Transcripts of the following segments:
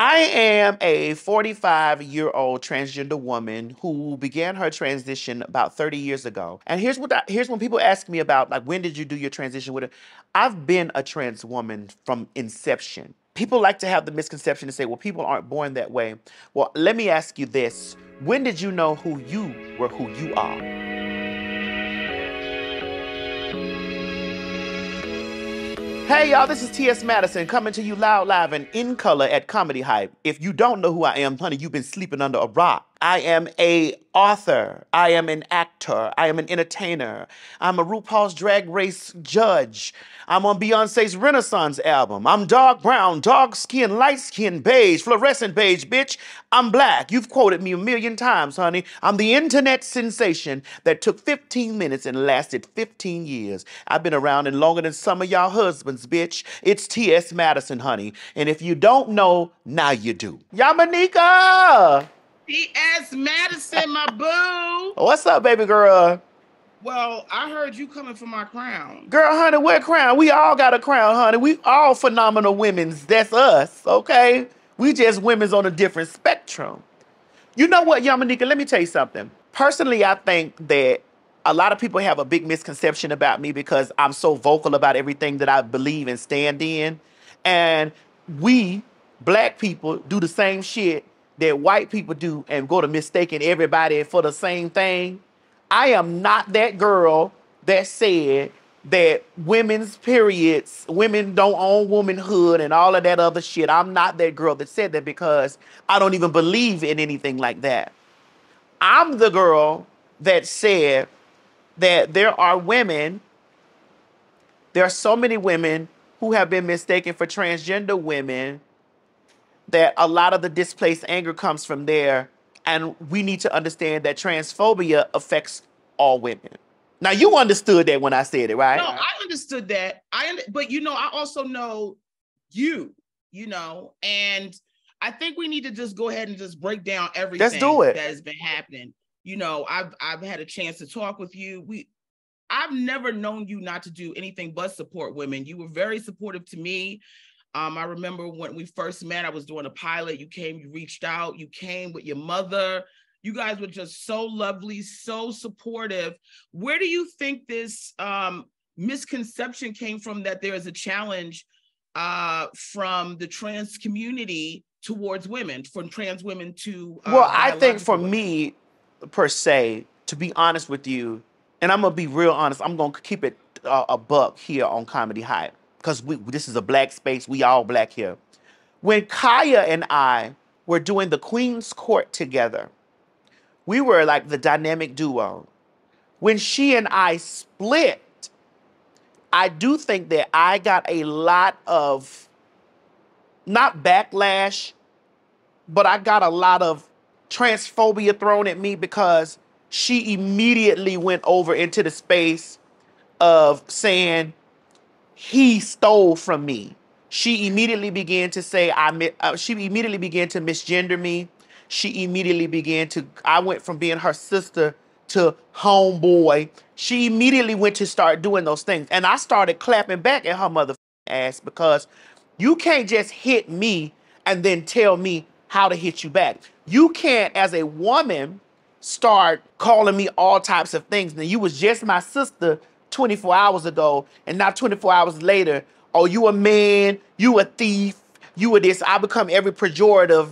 I am a 45 year old transgender woman who began her transition about 30 years ago. And here's what I, here's when people ask me about like when did you do your transition with it? I've been a trans woman from inception. People like to have the misconception to say, well, people aren't born that way. Well, let me ask you this. When did you know who you were who you are? Hey y'all, this is T.S. Madison coming to you loud, live, and in color at Comedy Hype. If you don't know who I am, honey, you've been sleeping under a rock. I am a author. I am an actor. I am an entertainer. I'm a RuPaul's Drag Race judge. I'm on Beyonce's Renaissance album. I'm dark brown, dark skin, light skin, beige, fluorescent beige, bitch. I'm black. You've quoted me a million times, honey. I'm the internet sensation that took 15 minutes and lasted 15 years. I've been around and longer than some of y'all husbands, bitch. It's T.S. Madison, honey. And if you don't know, now you do. Yamaneika! T.S. Madison, my boo. What's up, baby girl? Well, I heard you coming for my crown. Girl, honey, what crown? We all got a crown, honey. We all phenomenal women's. That's us, okay? We just women's on a different spectrum. You know what, Yamaneika? Let me tell you something. Personally, I think that a lot of people have a big misconception about me because I'm so vocal about everything that I believe and stand in. And we, black people, do the same shit that white people do and go to mistaking everybody for the same thing. I am not that girl that said that women's periods, women don't own womanhood and all of that other shit. I'm not that girl that said that because I don't even believe in anything like that. I'm the girl that said that there are women, there are so many women who have been mistaken for transgender women that a lot of the displaced anger comes from there. And we need to understand that transphobia affects all women. Now you understood that when I said it, right? No, I understood that. I but you know, I also know you, you know, and I think we need to just go ahead and just break down everything Let's do it. that has been happening. You know, I've I've had a chance to talk with you. We I've never known you not to do anything but support women. You were very supportive to me. Um, I remember when we first met, I was doing a pilot. You came, you reached out, you came with your mother. You guys were just so lovely, so supportive. Where do you think this um, misconception came from that there is a challenge uh, from the trans community towards women, from trans women to? Uh, well, I think for women? me, per se, to be honest with you, and I'm gonna be real honest, I'm gonna keep it uh, a buck here on Comedy Hype because this is a black space. We all black here. When Kaya and I were doing the Queen's Court together, we were like the dynamic duo. When she and I split, I do think that I got a lot of not backlash, but I got a lot of transphobia thrown at me because she immediately went over into the space of saying he stole from me. She immediately began to say, I, uh, she immediately began to misgender me. She immediately began to, I went from being her sister to homeboy. She immediately went to start doing those things. And I started clapping back at her mother ass because you can't just hit me and then tell me how to hit you back. You can't, as a woman, start calling me all types of things. Now, you was just my sister 24 hours ago, and not 24 hours later, oh, you a man, you a thief, you a this. I become every pejorative,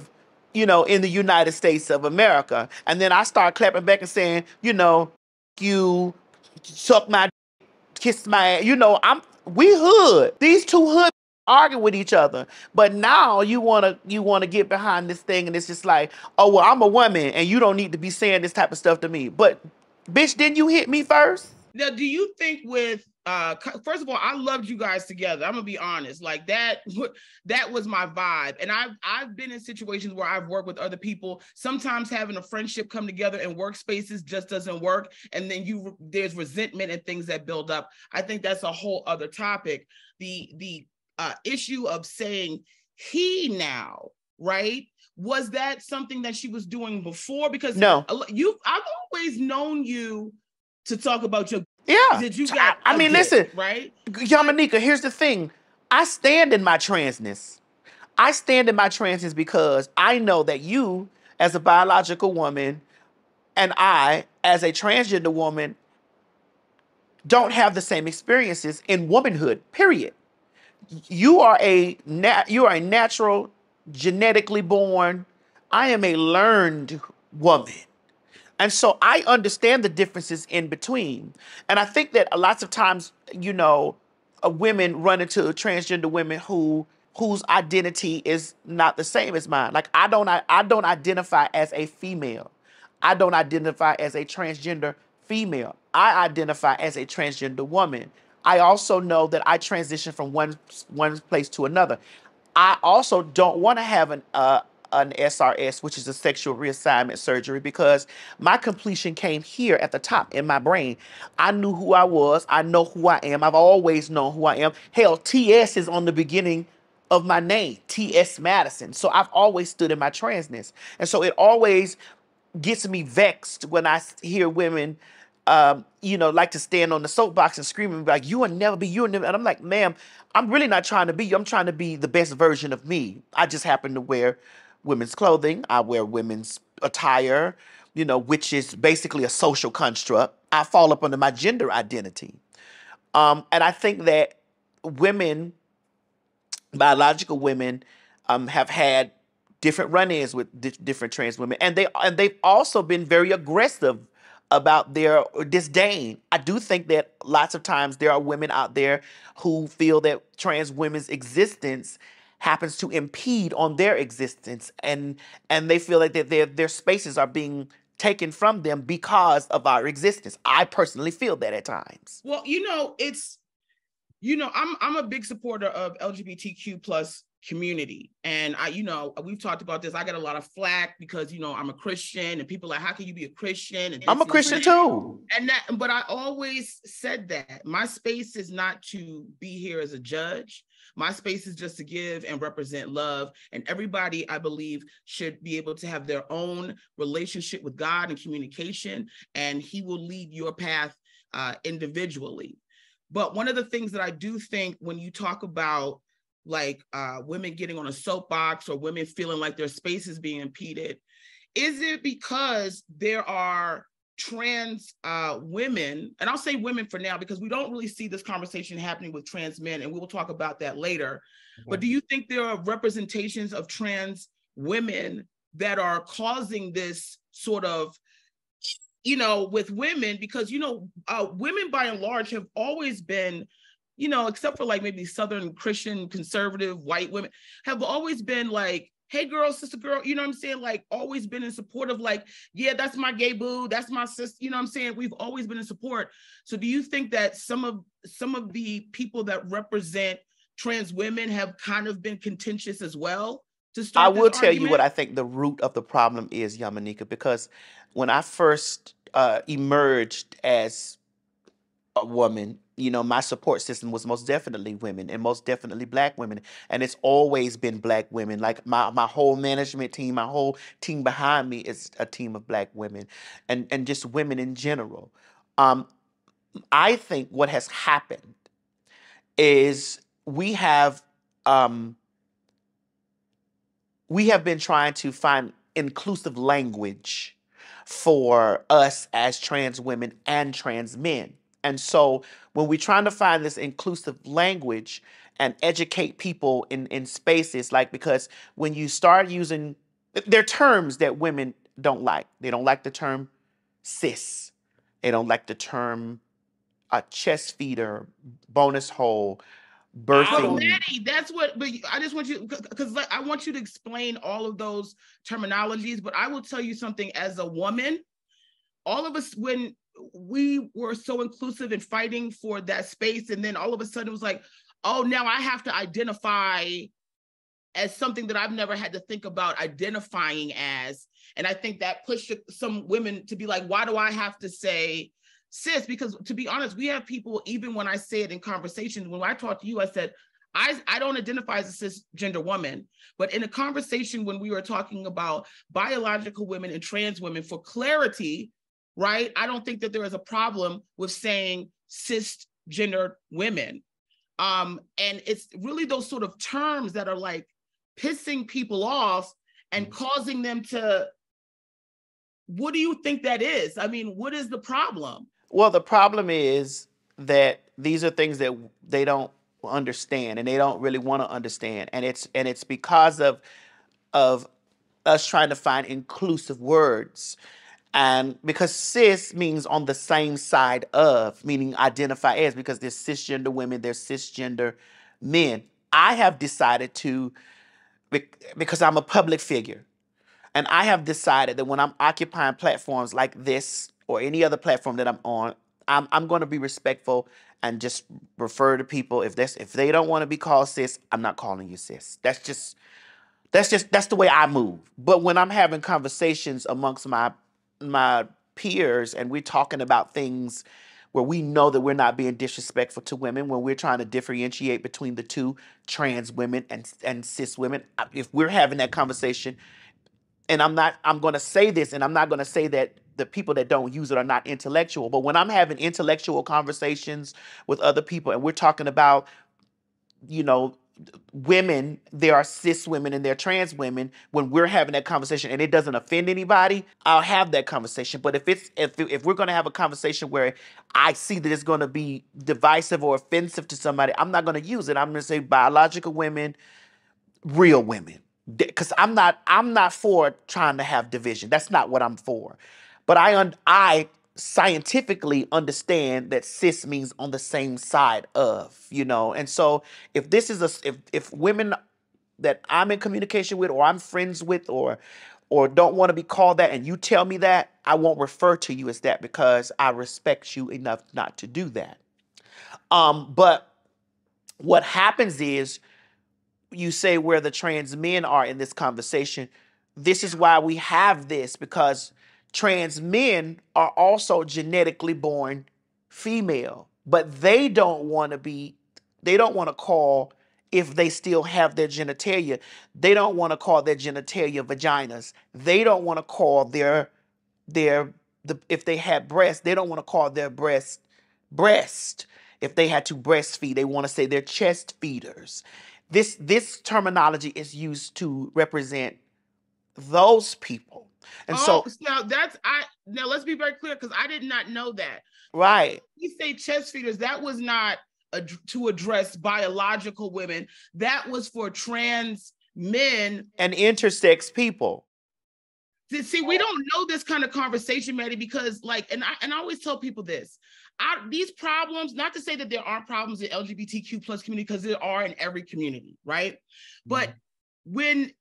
you know, in the United States of America. And then I start clapping back and saying, you know, you suck my kiss my you know, I'm we hood. These two hood argue with each other. But now you wanna you wanna get behind this thing and it's just like, oh well, I'm a woman and you don't need to be saying this type of stuff to me. But bitch, didn't you hit me first? Now, do you think with uh first of all, I loved you guys together. I'm gonna be honest. Like that, that was my vibe. And I've I've been in situations where I've worked with other people. Sometimes having a friendship come together in workspaces just doesn't work. And then you there's resentment and things that build up. I think that's a whole other topic. The the uh, issue of saying he now, right? Was that something that she was doing before? Because no, you I've always known you to talk about your yeah. Did you got I, I mean, listen, right? Yamaneika, here's the thing. I stand in my transness. I stand in my transness because I know that you, as a biological woman, and I, as a transgender woman, don't have the same experiences in womanhood. Period. You are a nat- you are a natural, genetically born. I am a learned woman. And so I understand the differences in between. And I think that lots of times, you know, uh, women run into transgender women who whose identity is not the same as mine. Like I don't I, I don't identify as a female. I don't identify as a transgender female. I identify as a transgender woman. I also know that I transition from one one place to another. I also don't want to have an uh, an SRS, which is a sexual reassignment surgery, because my completion came here at the top in my brain. I knew who I was. I know who I am. I've always known who I am. Hell, TS is on the beginning of my name, T.S. Madison. So I've always stood in my transness. And so it always gets me vexed when I hear women, um, you know, like to stand on the soapbox and scream and be like, you will never be, you. And I'm like, ma'am, I'm really not trying to be you. I'm trying to be the best version of me. I just happen to wear women's clothing. I wear women's attire, you know, which is basically a social construct. I fall up under my gender identity. Um, and I think that women, biological women, um, have had different run-ins with di- different trans women, and they and they've also been very aggressive about their disdain. I do think that lots of times there are women out there who feel that trans women's existence happens to impede on their existence and and they feel like that their their spaces are being taken from them because of our existence. I personally feel that at times. Well, you know, it's you know, I'm I'm a big supporter of LGBTQ plus community. And I, you know, we've talked about this. I get a lot of flack because, you know, I'm a Christian and people are like, how can you be a Christian? And I'm a Christian too. And that, but I always said that my space is not to be here as a judge. My space is just to give and represent love. And everybody, I believe, should be able to have their own relationship with God and communication, and He will lead your path uh, individually. But one of the things that I do think when you talk about like uh, women getting on a soapbox or women feeling like their space is being impeded, is it because there are trans uh, women, and I'll say women for now because we don't really see this conversation happening with trans men, and we will talk about that later. Mm-hmm. But do you think there are representations of trans women that are causing this sort of you know with women because you know uh, women by and large have always been you know except for like maybe southern christian conservative white women have always been like hey girl, sister girl, you know what I'm saying? Like always been in support of like, yeah, that's my gay boo, that's my sister, you know what I'm saying? We've always been in support. So do you think that some of some of the people that represent trans women have kind of been contentious as well? To start I will tell argument? you what I think the root of the problem is, Yamaneika, because when I first uh, emerged as a woman you know, my support system was most definitely women and most definitely black women. And it's always been black women. Like my, my whole management team, my whole team behind me is a team of black women and, and just women in general. Um, I think what has happened is we have um, we have been trying to find inclusive language for us as trans women and trans men. And so when we're trying to find this inclusive language and educate people in, in spaces, like because when you start using, there are terms that women don't like. They don't like the term cis. They don't like the term a chest feeder, bonus hole, birthing. Oh, Maddie, that's what. But I just want you because like, I want you to explain all of those terminologies. But I will tell you something as a woman. All of us, when we were so inclusive in fighting for that space. And then all of a sudden it was like, oh, now I have to identify as something that I've never had to think about identifying as. And I think that pushed some women to be like, why do I have to say cis? Because to be honest, we have people, even when I say it in conversations, when I talk to you, I said, I, I don't identify as a cisgender woman, but in a conversation when we were talking about biological women and trans women, for clarity, right? I don't think that there is a problem with saying cisgender women. Um, and it's really those sort of terms that are like pissing people off and mm-hmm. causing them to what do you think that is? I mean, what is the problem? Well, the problem is that these are things that they don't understand and they don't really want to understand and it's and it's because of of us trying to find inclusive words and because cis means on the same side of meaning identify as because there's cisgender women there's cisgender men. I have decided to because i'm a public figure. And i have decided that when i'm occupying platforms like this or any other platform that i'm on i'm, I'm going to be respectful and just refer to people. If if they don't want to be called cis i'm not calling you cis. That's just that's just that's the way i move. But when i'm having conversations amongst my my peers and we're talking about things where we know that we're not being disrespectful to women when we're trying to differentiate between the two trans women and and cis women uh, if we're having that conversation and i'm not i'm going to say this and i'm not going to say that the people that don't use it are not intellectual. But when I'm having intellectual conversations with other people and we're talking about, you know, women, there are cis women and there are trans women, when we're having that conversation and it doesn't offend anybody, I'll have that conversation. But if it's if if we're gonna have a conversation where I see that it's gonna be divisive or offensive to somebody, I'm not gonna use it. I'm gonna say biological women, real women because I'm not I'm not for trying to have division. That's not what I'm for. But I un- I scientifically understand that cis means on the same side of, you know. And so if this is a if if women that I'm in communication with or I'm friends with or or don't want to be called that and you tell me that, I won't refer to you as that because I respect you enough not to do that. Um, but what happens is you say where the trans men are in this conversation. This is why we have this because trans men are also genetically born female, but they don't want to be, they don't want to call if they still have their genitalia. They don't want to call their genitalia vaginas. They don't want to call their their the if they had breasts, they don't want to call their breast breast. If they had to breastfeed, they want to say they're chest feeders. This this terminology is used to represent those people. And oh, so now that's I now let's be very clear because I did not know that. Right. You say chest feeders, that was not a, to address biological women. That was for trans men and intersex people. See, we don't know this kind of conversation, Maddie, because like, and I and I always tell people this. I, these problems, not to say that there aren't problems in LGBTQ plus community, because there are in every community, right? Mm-hmm. But when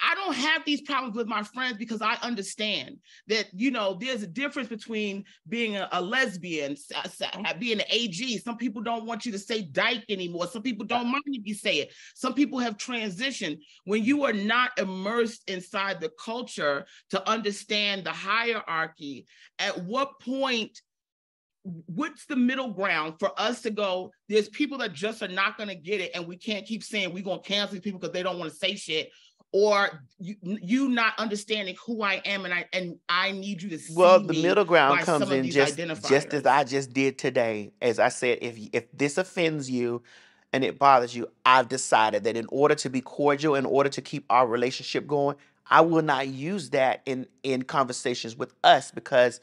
I don't have these problems with my friends because I understand that, you know, there's a difference between being a, a lesbian, uh, uh, mm-hmm. being an AG. Some people don't want you to say dyke anymore. Some people don't mind if you say it. Some people have transitioned. When you are not immersed inside the culture to understand the hierarchy, at what point what's the middle ground for us to go there's people that just are not going to get it and we can't keep saying we're going to cancel these people because they don't want to say shit or you, you not understanding who I am and I and I need you to see Well, the middle ground comes in just just as I just did today. As I said, if if this offends you and it bothers you, I've decided that in order to be cordial, in order to keep our relationship going, I will not use that in in conversations with us because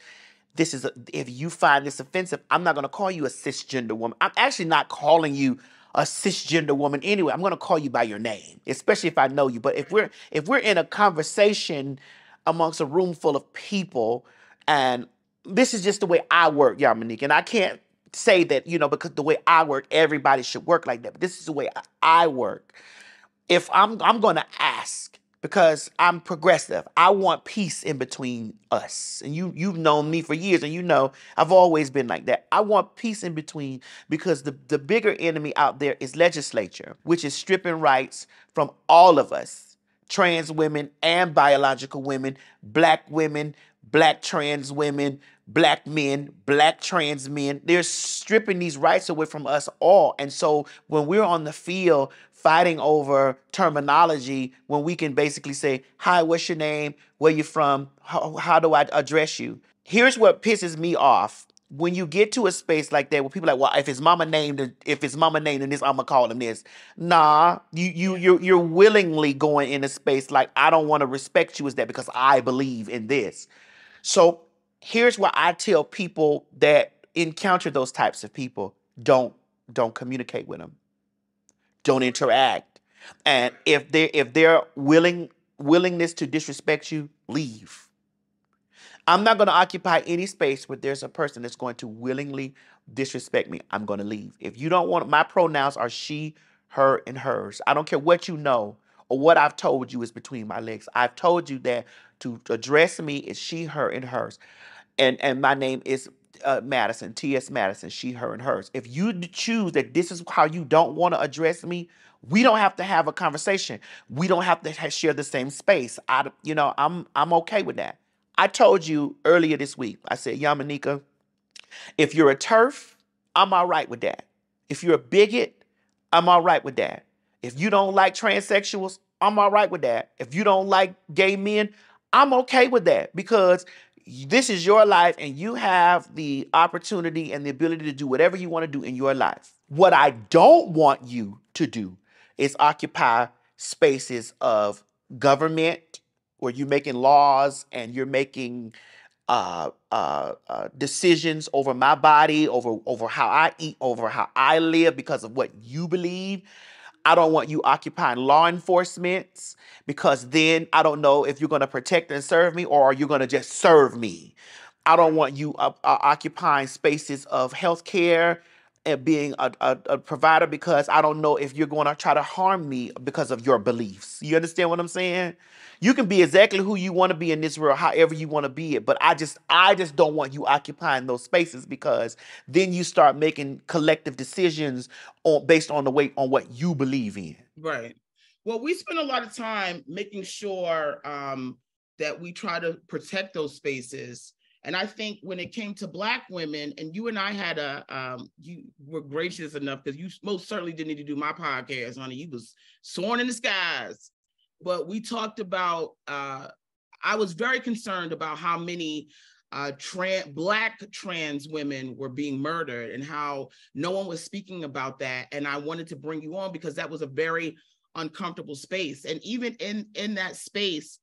this is a, if you find this offensive, I'm not going to call you a cisgender woman. I'm actually not calling you a cisgender woman anyway. I'm going to call you by your name, especially if I know you. But if we're if we're in a conversation amongst a room full of people, and this is just the way I work, Yamanik, and I can't say that you know because the way I work, everybody should work like that. But this is the way I work. If I'm I'm going to ask because I'm progressive. I want peace in between us. And you you've known me for years and you know I've always been like that. I want peace in between because the, the bigger enemy out there is legislature, which is stripping rights from all of us, trans women and biological women, black women, black trans women, black men, black trans men. They're stripping these rights away from us all. And so when we're on the field fighting over terminology, when we can basically say, Hi, what's your name? Where you from? How, how do I address you? Here's what pisses me off when you get to a space like that where people are like, well, if his mama named if his mama named him this, I'm gonna call him this. Nah, you you you're you're willingly going in a space like I don't want to respect you as that because I believe in this. So here's what I tell people that encounter those types of people, don't don't communicate with them. Don't interact. And if they if they're willing willingness to disrespect you, leave. I'm not going to occupy any space where there's a person that's going to willingly disrespect me. I'm going to leave. If you don't want my pronouns are she, her, and hers. I don't care what you know or what I've told you is between my legs. I've told you that to address me is she, her, and hers. And and my name is uh, Madison, T.S. Madison, she, her, and hers. If you choose that this is how you don't want to address me, we don't have to have a conversation. We don't have to ha- share the same space. I, you know, I'm I'm okay with that. I told you earlier this week. I said, Yamaneika, if you're a TERF, I'm all right with that. If you're a bigot, I'm all right with that. If you don't like transsexuals, I'm all right with that. If you don't like gay men, I'm okay with that because this is your life and you have the opportunity and the ability to do whatever you want to do in your life. What I don't want you to do is occupy spaces of government where you're making laws and you're making uh, uh, uh, decisions over my body, over over how I eat, over how I live because of what you believe. I don't want you occupying law enforcement because then I don't know if you're going to protect and serve me or are you going to just serve me. I don't want you uh, uh, occupying spaces of healthcare and being a, a, a, provider because I don't know if you're going to try to harm me because of your beliefs. You understand what I'm saying? You can be exactly who you want to be in this world, however you want to be it. But I just, I just don't want you occupying those spaces because then you start making collective decisions on based on the way on what you believe in. Right. Well, we spend a lot of time making sure um, that we try to protect those spaces and I think when it came to Black women, and you and I had a, um, you were gracious enough because you most certainly didn't need to do my podcast, honey. You was soaring in the skies. But we talked about, uh, I was very concerned about how many uh, trans, Black trans women were being murdered and how no one was speaking about that. And I wanted to bring you on because that was a very uncomfortable space. And even in, in that space,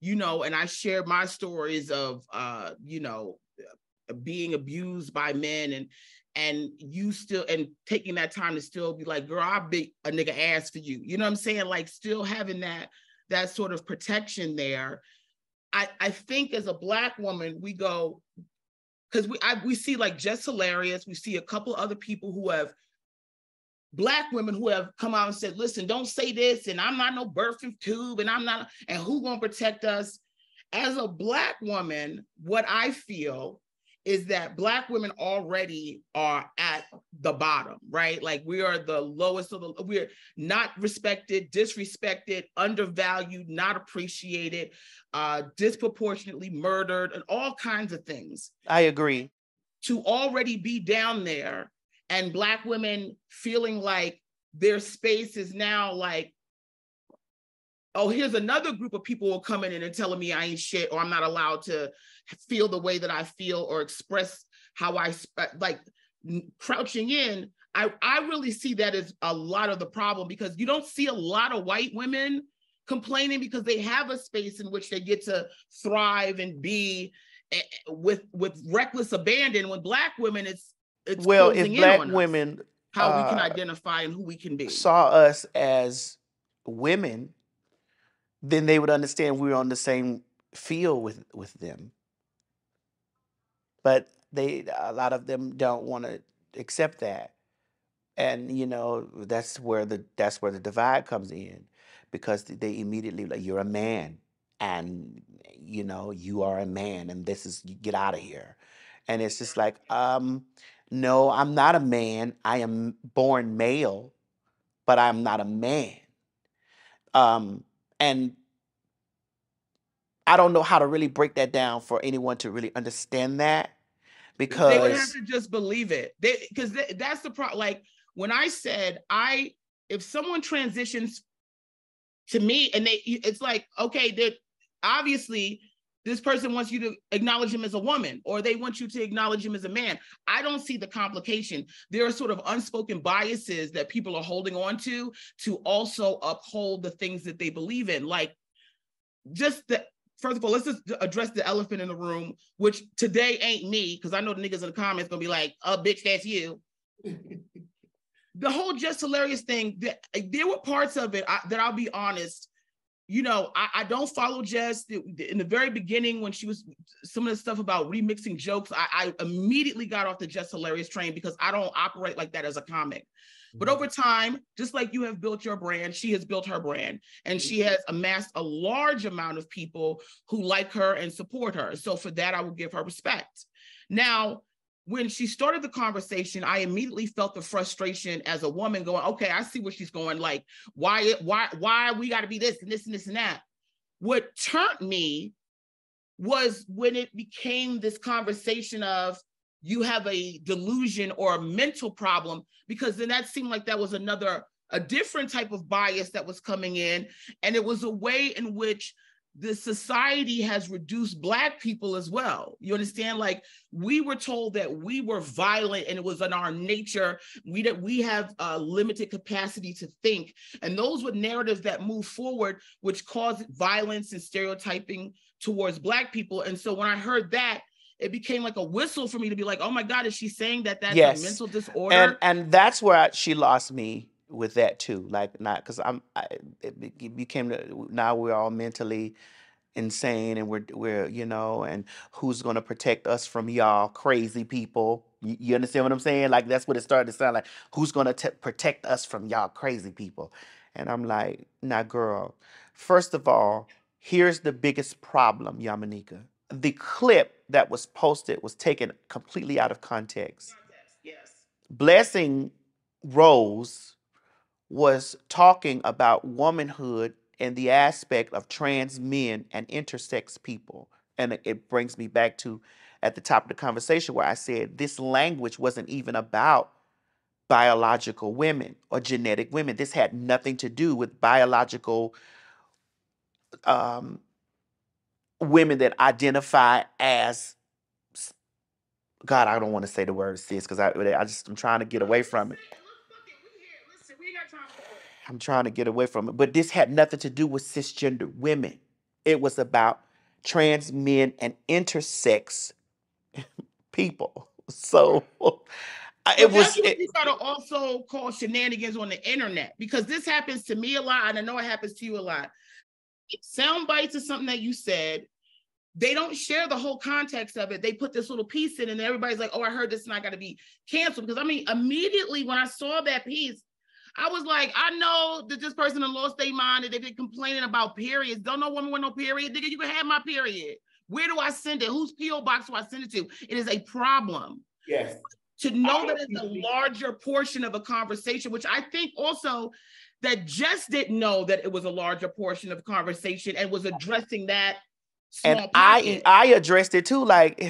you know, and I share my stories of, uh, you know, being abused by men and and you still and taking that time to still be like, girl, I'll be a nigga ass for you. You know what I'm saying? Like still having that that sort of protection there. I I think as a black woman, we go because we I, we see like Jess Hilarious. We see a couple other people who have black women who have come out and said, listen, don't say this, and I'm not no birthing tube, and I'm not, and who gonna protect us? As a black woman, what I feel is that black women already are at the bottom, right? Like we are the lowest of the we're not respected, disrespected, undervalued, not appreciated, uh, disproportionately murdered, and all kinds of things. I agree. To already be down there and black women feeling like their space is now like oh here's another group of people coming in and telling me i ain't shit or i'm not allowed to feel the way that i feel or express how i like crouching in i i really see that as a lot of the problem because you don't see a lot of white women complaining because they have a space in which they get to thrive and be eh, with with reckless abandon when black women it's it's well, if black women how uh, we can uh, identify and who we can be saw us as women, then they would understand we are on the same field with with them. But they a lot of them don't want to accept that. And you know, that's where the that's where the divide comes in because they immediately like you're a man and you know, you are a man and this is get out of here. And it's just like um no, I'm not a man. I am born male, but I'm not a man. Um, and I don't know how to really break that down for anyone to really understand that because they would have to just believe it. Because that's the problem. Like when I said, I if someone transitions to me and they, it's like okay, that obviously this person wants you to acknowledge him as a woman or they want you to acknowledge him as a man. I don't see the complication. There are sort of unspoken biases that people are holding on to to also uphold the things that they believe in. Like just the first of all, let's just address the elephant in the room, which today ain't me, because I know the niggas in the comments gonna be like, "Oh, bitch, that's you." the whole Jess Hilarious thing. There were parts of it I, that I'll be honest you know, I, I, don't follow Jess. In the very beginning, when she was some of the stuff about remixing jokes, I, I, immediately got off the Jess Hilarious train because I don't operate like that as a comic. Mm-hmm. But over time, just like you have built your brand, she has built her brand and she mm-hmm. has amassed a large amount of people who like her and support her. So for that, I will give her respect. Now, when she started the conversation, I immediately felt the frustration as a woman going, okay, I see where she's going. Like, why, why, why we got to be this and this and this and that. What turned me was when it became this conversation of you have a delusion or a mental problem, because then that seemed like that was another, a different type of bias that was coming in. And it was a way in which the society has reduced black people as well. You understand? Like we were told that we were violent and it was in our nature. We that we have a limited capacity to think. And those were narratives that move forward which caused violence and stereotyping towards black people. And so when i heard that it became like a whistle for me to be like oh my god is she saying that that's yes. a mental disorder? And and that's where she lost me with that too. Like not because I'm I, it became now we're all mentally insane and we're we're you know and who's going to protect us from y'all crazy people? You, you, understand what i'm saying? Like that's what it started to sound like. Who's going to protect us from y'all crazy people? And i'm like now girl. First of all here's the biggest problem yamaneika the clip that was posted was taken completely out of context yes. Blessing rose was talking about womanhood and the aspect of trans men and intersex people. And it brings me back to at the top of the conversation where I said this language wasn't even about biological women or genetic women. This had nothing to do with biological um, women that identify as God. I don't want to say the word cis because I, I just I'm trying to get away from it. I'm trying to get away from it. But this had nothing to do with cisgender women. It was about trans men and intersex people. So it was. It, you gotta also call shenanigans on the internet because this happens to me a lot, and I know it happens to you a lot. Sound bites is something that you said. They don't share the whole context of it. They put this little piece in, and everybody's like, "Oh, I heard this, and I got to be canceled." Because I mean, immediately when I saw that piece, I was like, I know that this person in lost their mind and they've been complaining about periods. Don't know woman with no period. Nigga, you can have my period. Where do I send it? Whose PO box do I send it to? It is a problem. Yes. To know that it's a larger portion of a conversation, which I think also that just didn't know that it was a larger portion of conversation and was addressing that. and I I addressed it too, like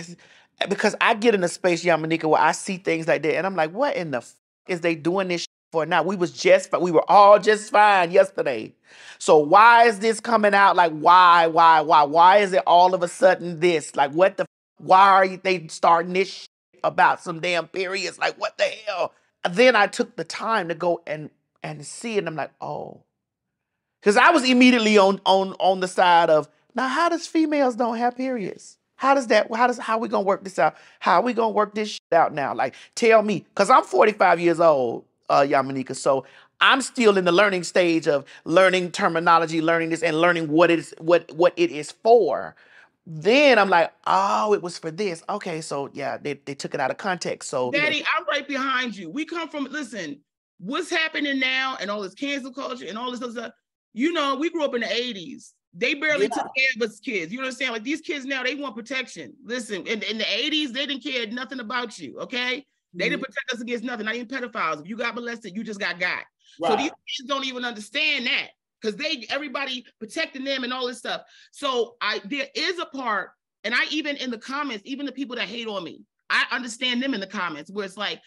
because I get in a space, Yamaneika, where I see things like that, and I'm like, what in the f- is they doing this for now. We was just we were all just fine yesterday. So why is this coming out? Like why, why, why, why is it all of a sudden this? Like what the? Why are you, they starting this about some damn periods? Like what the hell? Then I took the time to go and and see. And I'm like, oh, because I was immediately on on on the side of now. How does females don't have periods? How does that? How does how we gonna work this out? How are we gonna work this out now? Like, tell me, because I'm 45 years old uh, Yamaneika. So I'm still in the learning stage of learning terminology, learning this, and learning what it is what what it is for. Then I'm like, oh, it was for this. Okay, so yeah, they, they took it out of context. So Daddy, I'm right behind you. We come from listen, what's happening now and all this cancel culture and all this other stuff. You know, we grew up in the 80s. They barely yeah. took care of us kids. You understand? Like these kids now, they want protection. Listen, in, in the 80s, they didn't care nothing about you. Okay. They didn't mm-hmm. protect us against nothing, not even pedophiles. If you got molested, you just got got. Right. So these kids don't even understand that because they everybody protecting them and all this stuff. So I there is a part, and I even in the comments, even the people that hate on me, I understand them in the comments where it's like,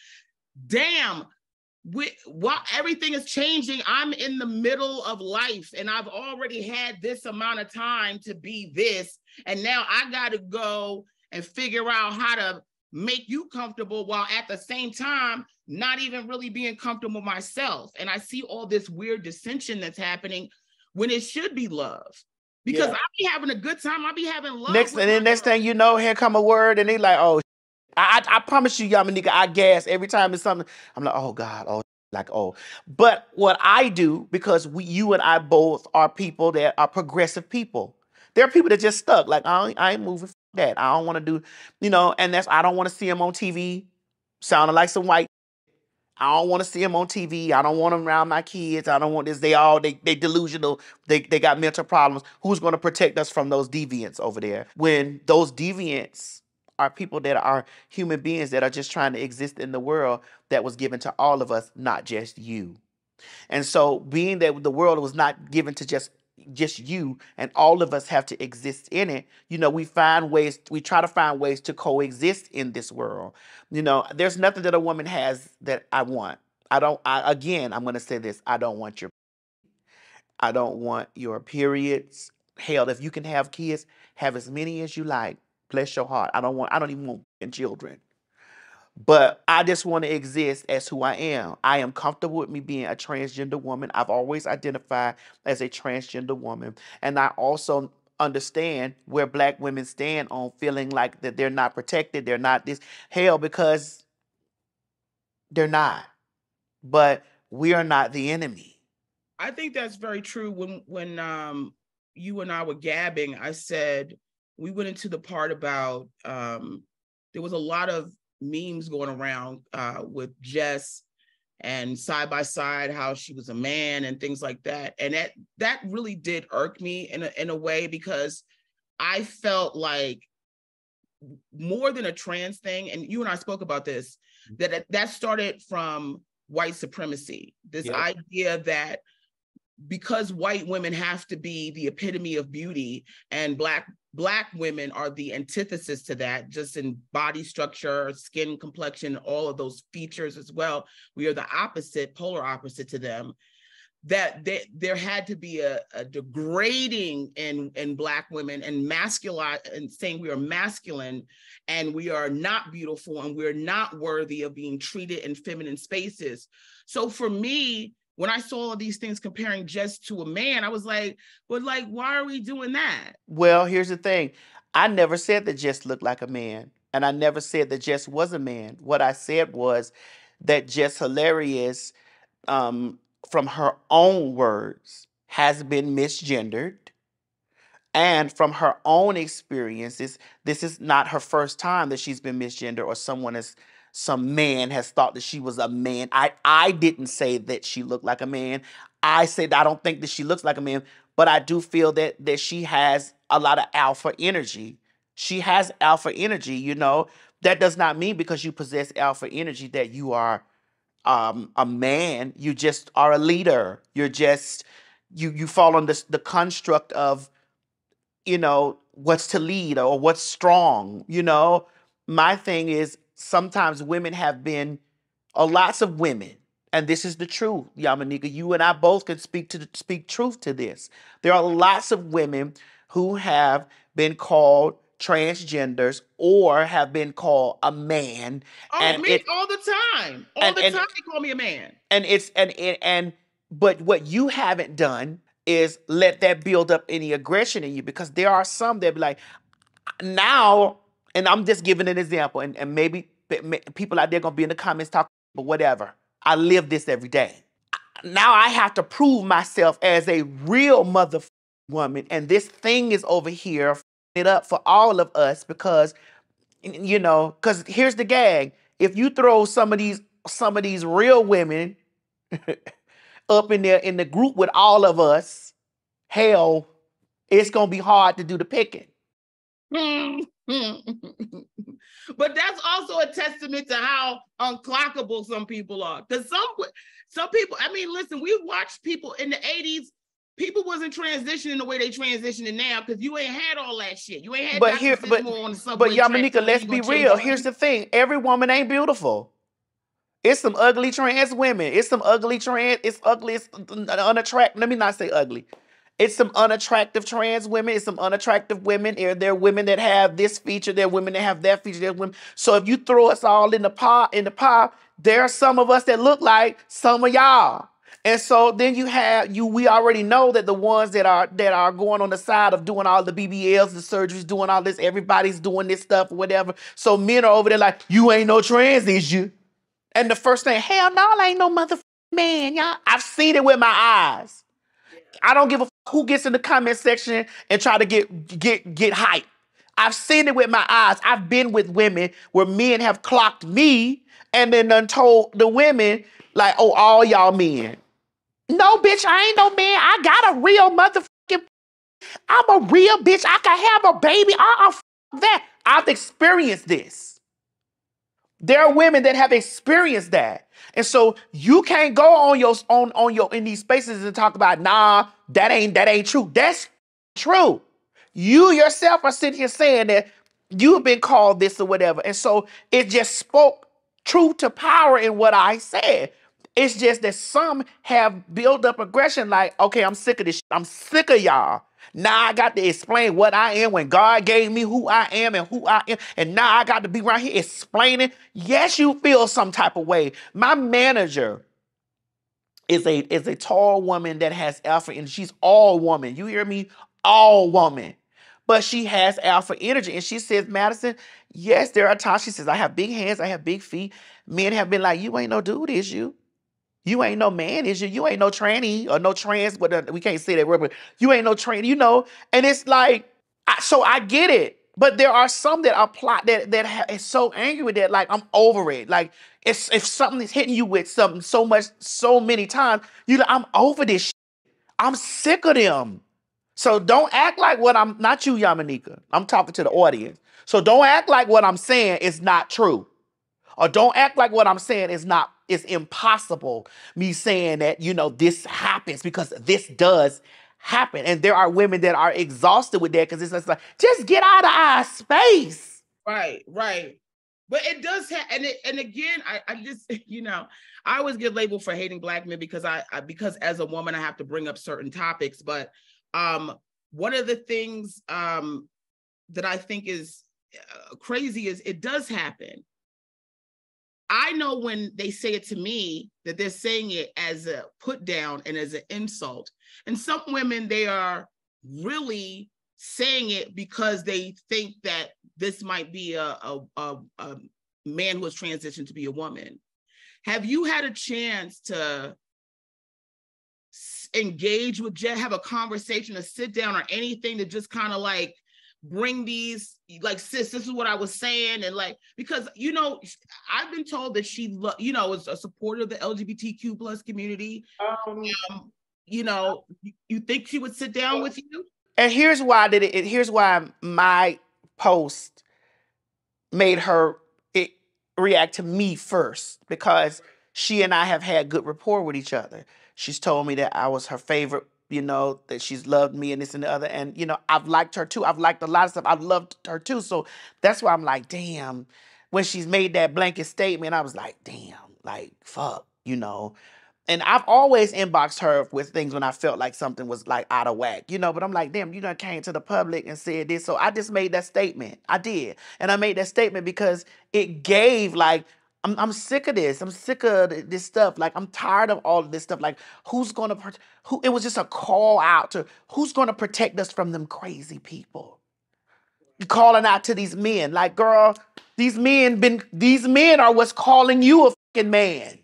damn, we, while everything is changing, I'm in the middle of life and I've already had this amount of time to be this. And now I got to go and figure out how to make you comfortable while at the same time not even really being comfortable myself. And I see all this weird dissension that's happening when it should be love. Because yeah. I'll be having a good time. I'll be having love. Next and then next thing you know, here come a word, and they like, oh, I, I, I promise you, Yamaneika, I gas every time it's something. I'm like, oh God, oh like oh but what i do because we you and i both are people that are progressive people there are people that just stuck like i, I ain't moving that i don't want to do you know and that's i don't want to see them on tv sounding like some white I don't want to see them on TV. I don't want them around my kids. I don't want this. They all they they delusional. They they got mental problems. Who's going to protect us from those deviants over there? When those deviants are people that are human beings that are just trying to exist in the world that was given to all of us, not just you. And so, being that the world was not given to just just you and all of us have to exist in it you know we find ways we try to find ways to coexist in this world you know there's nothing that a woman has that i want i don't I, again i'm going to say this i don't want your i don't want your periods hell if you can have kids have as many as you like Bless your heart. I don't want. I don't even want children. But I just want to exist as who I am. I am comfortable with me being a transgender woman. I've always identified as a transgender woman, and I also understand where black women stand on feeling like that they're not protected, they're not this hell because they're not. But we are not the enemy. I think that's very true. When when um you and I were gabbing, I said we went into the part about um, there was a lot of memes going around uh, with Jess and side by side how she was a man and things like that and that that really did irk me in a, in a way because i felt like more than a trans thing and you and i spoke about this mm-hmm. that that started from white supremacy this yeah. idea that because white women have to be the epitome of beauty and black black women are the antithesis to that just in body structure skin complexion all of those features as well. We are the opposite polar opposite to them. That they, there had to be a, a, degrading in in black women and masculine and saying we are masculine and we are not beautiful and we're not worthy of being treated in feminine spaces. So for me when I saw all these things comparing Jess to a man, I was like, but like, why are we doing that? Well, here's the thing. I never said that Jess looked like a man. And I never said that Jess was a man. What I said was that Jess Hilarious, um, from her own words, has been misgendered. And from her own experiences, this is not her first time that she's been misgendered or someone has some man has thought that she was a man. I I didn't say that she looked like a man. I said I don't think that she looks like a man, but I do feel that that she has a lot of alpha energy. She has alpha energy, you know. That does not mean because you possess alpha energy that you are um, a man. You just are a leader. You're just you you fall on this the construct of you know what's to lead or what's strong. You know, my thing is sometimes women have been, or lots of women, and this is the truth, Yamaneika. You and I both can speak to speak truth to this. There are lots of women who have been called transgenders or have been called a man. Oh, and me it, all the time. All and, the and, time they call me a man. And it's and, and and but what you haven't done is let that build up any aggression in you because there are some that be like, now and I'm just giving an example, and, and maybe people out there gonna be in the comments talking, but whatever. I live this every day. Now I have to prove myself as a real mother woman, and this thing is over here it up for all of us because you know, because here's the gag: if you throw some of these some of these real women up in there in the group with all of us, hell, it's gonna be hard to do the picking. Mm. but that's also a testament to how unclockable some people are. Because some some people, I mean, listen, we watched people in the 80s. People wasn't transitioning the way they transitioning now because you ain't had all that shit. You ain't had but here, but, but Yamaneika, let's be real. Here's the thing: every woman ain't beautiful. It's some ugly trans women. It's some ugly trans. It's ugly. It's unattractive. Let me not say ugly. It's some unattractive trans women. It's some unattractive women. There, are women that have this feature. There are women that have that feature. There are women. So if you throw us all in the pot, in the pot, there are some of us that look like some of y'all. And so then you have you. We already know that the ones that are that are going on the side of doing all the BBLs, the surgeries, doing all this. Everybody's doing this stuff, whatever. So men are over there like, you ain't no trans, is you? And the first thing, hell no, I ain't no mother man, y'all. I've seen it with my eyes. I don't give a who gets in the comment section and try to get get get hype. I've seen it with my eyes. I've been with women where men have clocked me and then done told the women like, "Oh, all y'all men." No, bitch, I ain't no man. I got a real motherfucking. I'm a real bitch. I can have a baby. Uh-uh, that. I've experienced this. There are women that have experienced that. And so you can't go on your on, on your in these spaces and talk about nah, that ain't that ain't true. That's true. You yourself are sitting here saying that you've been called this or whatever. And so it just spoke truth to power in what I said. It's just that some have built up aggression, like, okay, I'm sick of this. I'm sick of y'all. Now I got to explain what I am when God gave me who I am and who I am. And now I got to be right here explaining. Yes, you feel some type of way. My manager is a is a tall woman that has alpha and she's all woman. You hear me? All woman. But she has alpha energy. And she says, Madison, yes, there are times she says, I have big hands, I have big feet. Men have been like, you ain't no dude, is you? You ain't no man, is you? You ain't no tranny or no trans, but uh, we can't say that word, but you ain't no tranny, you know? And it's like, I, so I get it. But there are some that apply that that ha- is so angry with that, like I'm over it. Like if if something is hitting you with something so much, so many times, you like, I'm over this. Shit. I'm sick of them. So don't act like what I'm not you, Yamaneika. I'm talking to the audience. So don't act like what I'm saying is not true. Or don't act like what I'm saying is not is impossible. Me saying that, you know, this happens because this does happen. And there are women that are exhausted with that because it's just like, just get out of our space. Right, right. But it does have, and it, and again, I, I just, you know, I always get labeled for hating black men because I, I because as a woman I have to bring up certain topics. But um, one of the things um that I think is uh, crazy is it does happen. I know when they say it to me that they're saying it as a put down and as an insult. And some women, they are really saying it because they think that this might be a, a, a, a man who has transitioned to be a woman. Have you had a chance to engage with Jess, have a conversation, to sit down, or anything to just kind of like bring these like sis this is what i was saying and like because you know i've been told that she lo- you know is a supporter of the lgbtq plus community. Um, um, you know you think she would sit down with you? And here's why did it here's why my post made her it react to me first because she and i have had good rapport with each other. She's told me that i was her favorite you know, that she's loved me and this and the other. And, you know, I've liked her too. I've liked a lot of stuff. I've loved her too. So that's why I'm like, damn, when she's made that blanket statement, I was like, damn, like, fuck, you know. And I've always inboxed her with things when I felt like something was like out of whack, you know. But I'm like, damn, you done came to the public and said this. So I just made that statement. I did. And I made that statement because it gave like I'm I'm sick of this. I'm sick of this stuff. Like I'm tired of all of this stuff. Like who's gonna who? It was just a call out to who's gonna protect us from them crazy people. Calling out to these men, like girl, these men been these men are what's calling you a fucking man,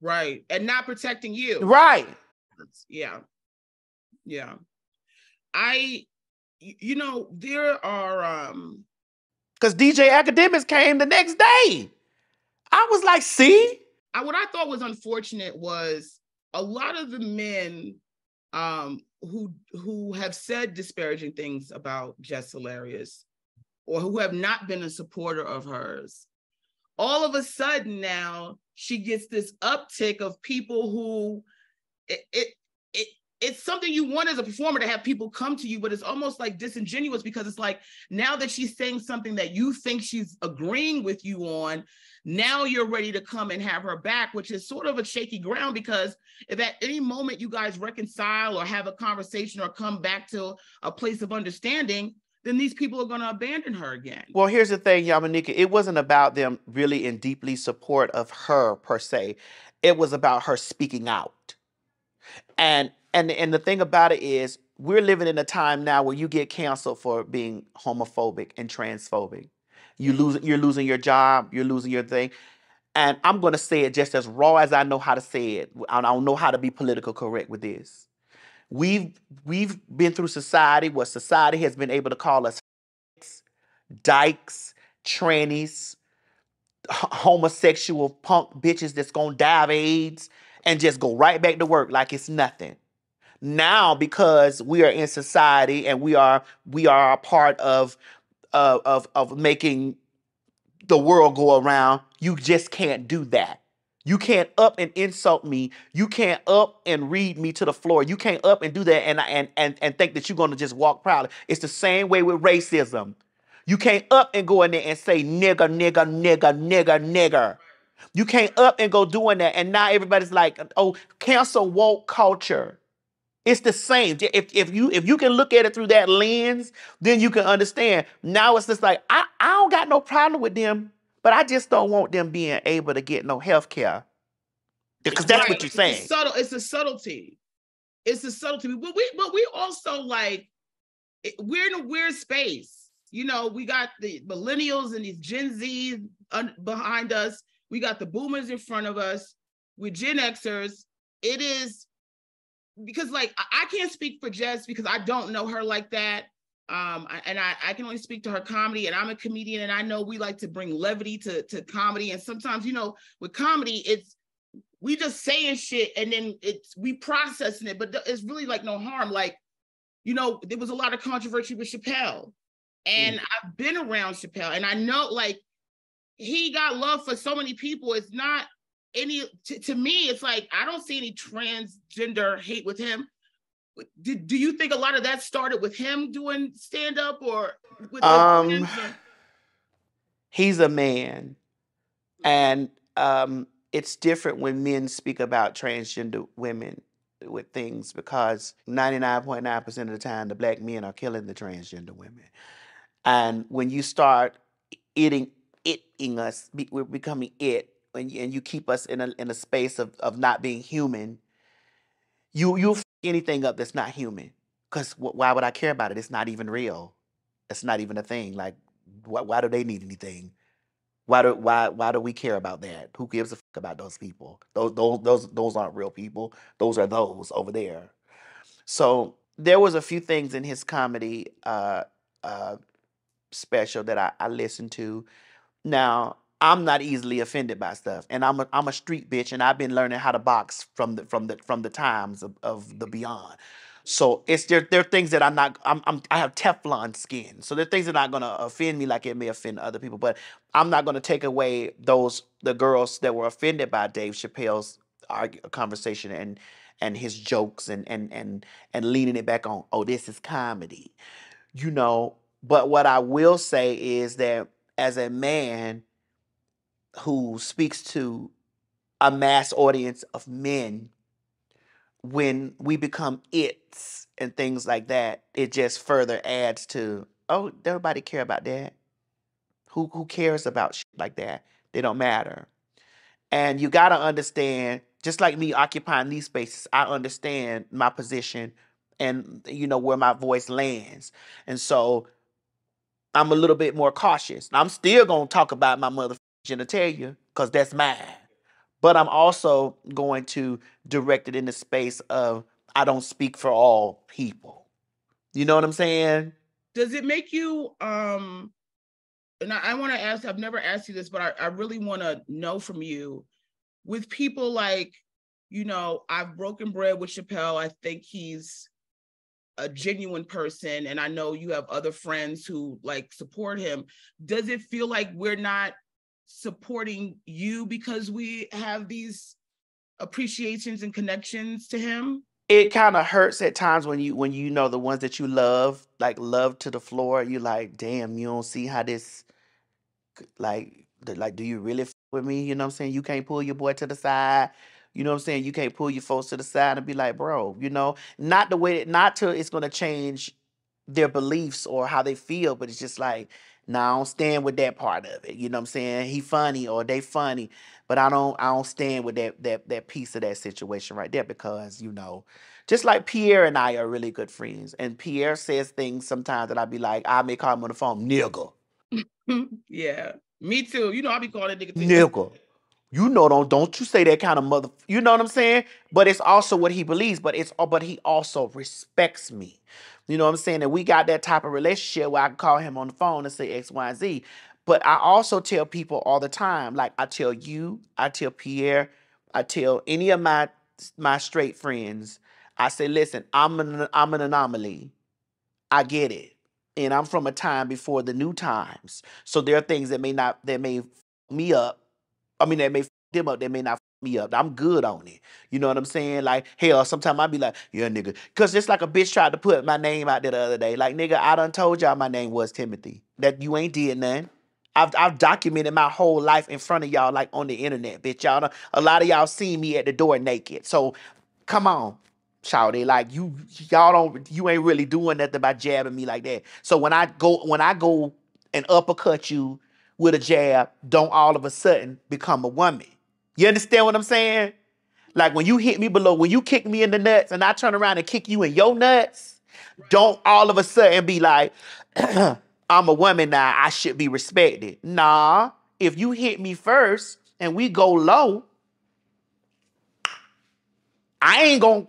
right? And not protecting you, right? Yeah, yeah. I, you know, there are um because DJ Akademiks came the next day. I was like, see? I, what I thought was unfortunate was a lot of the men um, who who have said disparaging things about Jess Hilarious or who have not been a supporter of hers, all of a sudden now she gets this uptick of people who it, it, it it's something you want as a performer to have people come to you, but it's almost like disingenuous because it's like now that she's saying something that you think she's agreeing with you on, now you're ready to come and have her back, which is sort of a shaky ground because if at any moment you guys reconcile or have a conversation or come back to a place of understanding, then these people are going to abandon her again. Well, here's the thing, Yamaneika. It wasn't about them really in deeply support of her per se. It was about her speaking out. And and and the thing about it is we're living in a time now where you get canceled for being homophobic and transphobic. You lose you're losing your job, you're losing your thing. And I'm gonna say it just as raw as I know how to say it. I don't know how to be political correct with this. We've we've been through society where society has been able to call us dykes, trannies, homosexual punk bitches that's gonna die of AIDS and just go right back to work like it's nothing now because we are in society and we are we are a part of of of making the world go around you just can't do that. You can't up and insult me. You can't up and read me to the floor. You can't up and do that and and and, and think that you're to just walk proudly. It's the same way with racism. You can't up and go in there and say nigger nigger nigger nigger nigger. You can't up and go doing that and now everybody's like oh cancel woke culture it's the same. If, if you if you can look at it through that lens, then you can understand. Now it's just like I, I don't got no problem with them, but I just don't want them being able to get no health care. Because that's right. what you're saying. It's subtle, it's a subtlety. It's a subtlety. But we but we also like we're in a weird space. You know, we got the millennials and these Gen Z behind us. We got the boomers in front of us. We're Gen Xers. It is because like I can't speak for Jess because I don't know her like that. Um, and I, I can only speak to her comedy, and I'm a comedian, and I know we like to bring levity to, to comedy. And sometimes, you know, with comedy, it's we just saying shit and then it's we processing it, but it's really like no harm. Like, you know, there was a lot of controversy with Chappelle, and mm. I've been around Chappelle, and I know like he got love for so many people. It's not any to, to me it's like i don't see any transgender hate with him. Did, do you think a lot of that started with him doing stand up or with um he's a man. And um it's different when men speak about transgender women with things because 99.9% of the time the black men are killing the transgender women. And when you start eating eating us we're becoming it and you, and you keep us in a in a space of, of not being human, you you'll anything up that's not human. Cause why would I care about it? It's not even real. It's not even a thing. Like why, why do they need anything? Why do why why do we care about that? Who gives a about those people? Those those those those aren't real people. Those are those over there. So there was a few things in his comedy uh, uh, special that I, I listened to. Now I'm not easily offended by stuff, and I'm a, I'm a street bitch, and I've been learning how to box from the from the from the times of, of the beyond. So it's there. There are things that I'm not. I'm, I'm I have Teflon skin, so there are things that are not gonna offend me like it may offend other people. But I'm not gonna take away those the girls that were offended by Dave Chappelle's argue, conversation and and his jokes and and and and leaning it back on. Oh, this is comedy, you know. But what I will say is that as a man who speaks to a mass audience of men when we become its and things like that it just further adds to oh everybody care about that. Who who cares about shit like that? They don't matter. And you got to understand just like me occupying these spaces i understand my position and you know where my voice lands. And so i'm a little bit more cautious. I'm still going to talk about my mother genitalia because that's mine. But I'm also going to direct it in the space of I don't speak for all people. You know what I'm saying? Does it make you um and I, I want to ask, I've never asked you this, but I, I really want to know from you with people like, you know, I've broken bread with Chappelle. I think he's a genuine person. And I know you have other friends who like support him. Does it feel like we're not supporting you because we have these appreciations and connections to him? it kind of hurts at times when you when you know the ones that you love like love to the floor you like damn you don't see how this like like do you really f- with me? You know what i'm saying? You can't pull your boy to the side. You know what i'm saying? You can't pull your folks to the side and be like bro you know? Not the way that not to it's going to change their beliefs or how they feel but it's just like nah, i don't stand with that part of it you know what i'm saying he funny or they funny but i don't i don't stand with that that that piece of that situation right there because you know just like Pierre and I are really good friends, and Pierre says things sometimes that I be like, I may call him on the phone, nigga, yeah. Me too. You know, I'll be calling a nigga nigga. You know, don't don't you say that kind of mother. You know what I'm saying? But it's also what he believes. But it's but he also respects me. You know what I'm saying? And we got that type of relationship where I can call him on the phone and say X, Y, Z. But I also tell people all the time, like I tell you, I tell Pierre, I tell any of my my straight friends, I say, listen, I'm an I'm an anomaly. I get it. And I'm from a time before the new times. So there are things that may not that may me up. I mean that may f- them up, that may not me up. I'm good on it. You know what I'm saying? Like, hell, sometimes I be like, yeah, nigga. Cause just like a bitch tried to put my name out there the other day. Like, nigga, I done told y'all my name was Timothy. That you ain't did nothing. I've, I've documented my whole life in front of y'all, like on the internet, bitch. Y'all, a lot of y'all seen me at the door naked. So, come on, Shawty. Like you, y'all don't, you ain't really doing nothing by jabbing me like that. So when I go, when I go and uppercut you with a jab, don't all of a sudden become a woman. You understand what I'm saying? Like when you hit me below, when you kick me in the nuts, and I turn around and kick you in your nuts, don't all of a sudden be like, I'm a woman now, I should be respected. Nah, if you hit me first and we go low, I ain't gonna,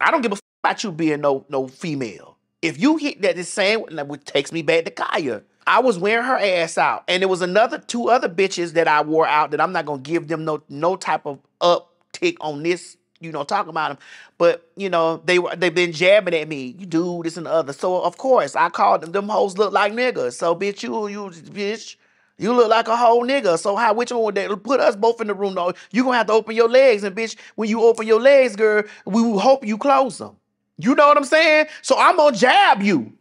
I don't give a about you being no no female. If you hit that the same, which takes me back to Kaya. I was wearing her ass out, and there was another two other bitches that I wore out that I'm not gonna give them no no type of uptick on this, you know, talking about them. But you know, they were they've been jabbing at me, you do this and the other. So of course I called them. Them hoes look like niggas. So bitch, you you bitch. You look like a whole nigga. So how which one would they put us both in the room? No, you gonna have to open your legs, and bitch, when you open your legs, girl, we hope you close them. You know what I'm saying? So I'm gonna jab you.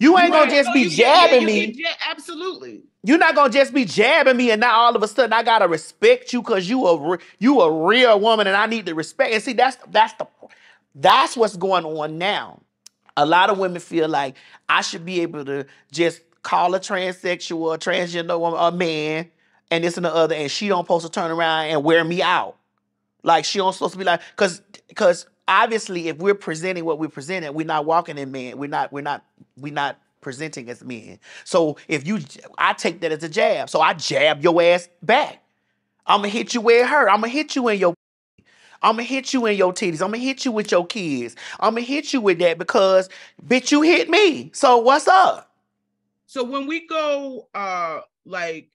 You ain't gonna just be get- yeah, jabbing me. absolutely. You're not gonna just be jabbing me, and now all of a sudden I gotta respect you because you a you a real woman, and I need to respect. And see, that's that's the that's what's going on now. A lot of women feel like I should be able to just call a transsexual, a transgender woman, a man, and this and the other, and she don't supposed to turn around and wear me out. Like she don't supposed to be like, cause cause obviously if we're presenting what we're presenting, we're not walking in men. We're not, we're not, we're not presenting as men. So if you I take that as a jab. So I jab your ass back. I'ma hit you where it hurt. I'ma hit you in your I'ma hit you in your titties. I'ma hit you with your kids. I'ma hit you with that because bitch, you hit me. So what's up? So when we go, uh, like,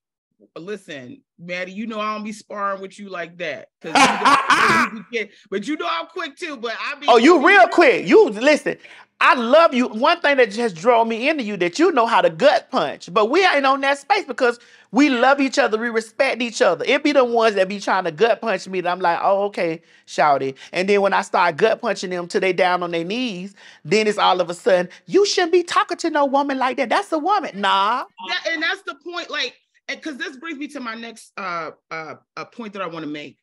listen, Maddie, you know I don't be sparring with you like that. you know- but you know I'm quick too. But I be Oh, you real quick. You listen. I love you. One thing that just drove me into you that you know how to gut punch, but we ain't on that space because we love each other. We respect each other. It be the ones that be trying to gut punch me that I'm like, oh, okay, shouty. And then when I start gut punching them till they down on their knees, then it's all of a sudden, you shouldn't be talking to no woman like that. That's a woman. Nah. that, and that's the point. Like, because this brings me to my next uh uh a point that I want to make.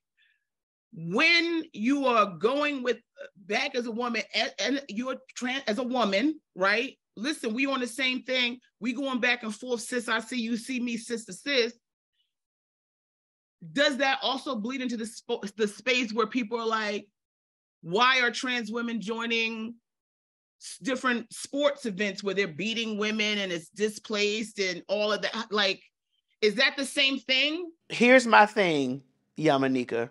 When you are going with back as a woman and, you're trans as a woman, right? Listen, we on the same thing. We going back and forth, sis. I see you, see me, sister, sis. Does that also bleed into the sp- the space where people are like, why are trans women joining different sports events where they're beating women and it's displaced and all of that? Like, is that the same thing? Here's my thing, Yamaneika.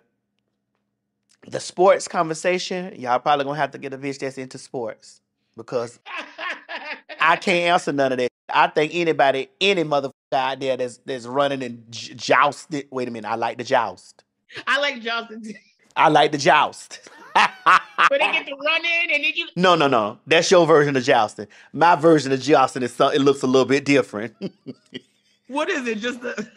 The sports conversation, y'all probably gonna have to get a bitch that's into sports because I can't answer none of that. I think anybody, any motherfucker out there that's that's running and j- jousting. Wait a minute, I like the joust. I like Johnson, I like the joust. but they get to run in and then you. no, no, no. That's your version of jousting. My version of jousting is something. it looks a little bit different. What is it? Just the.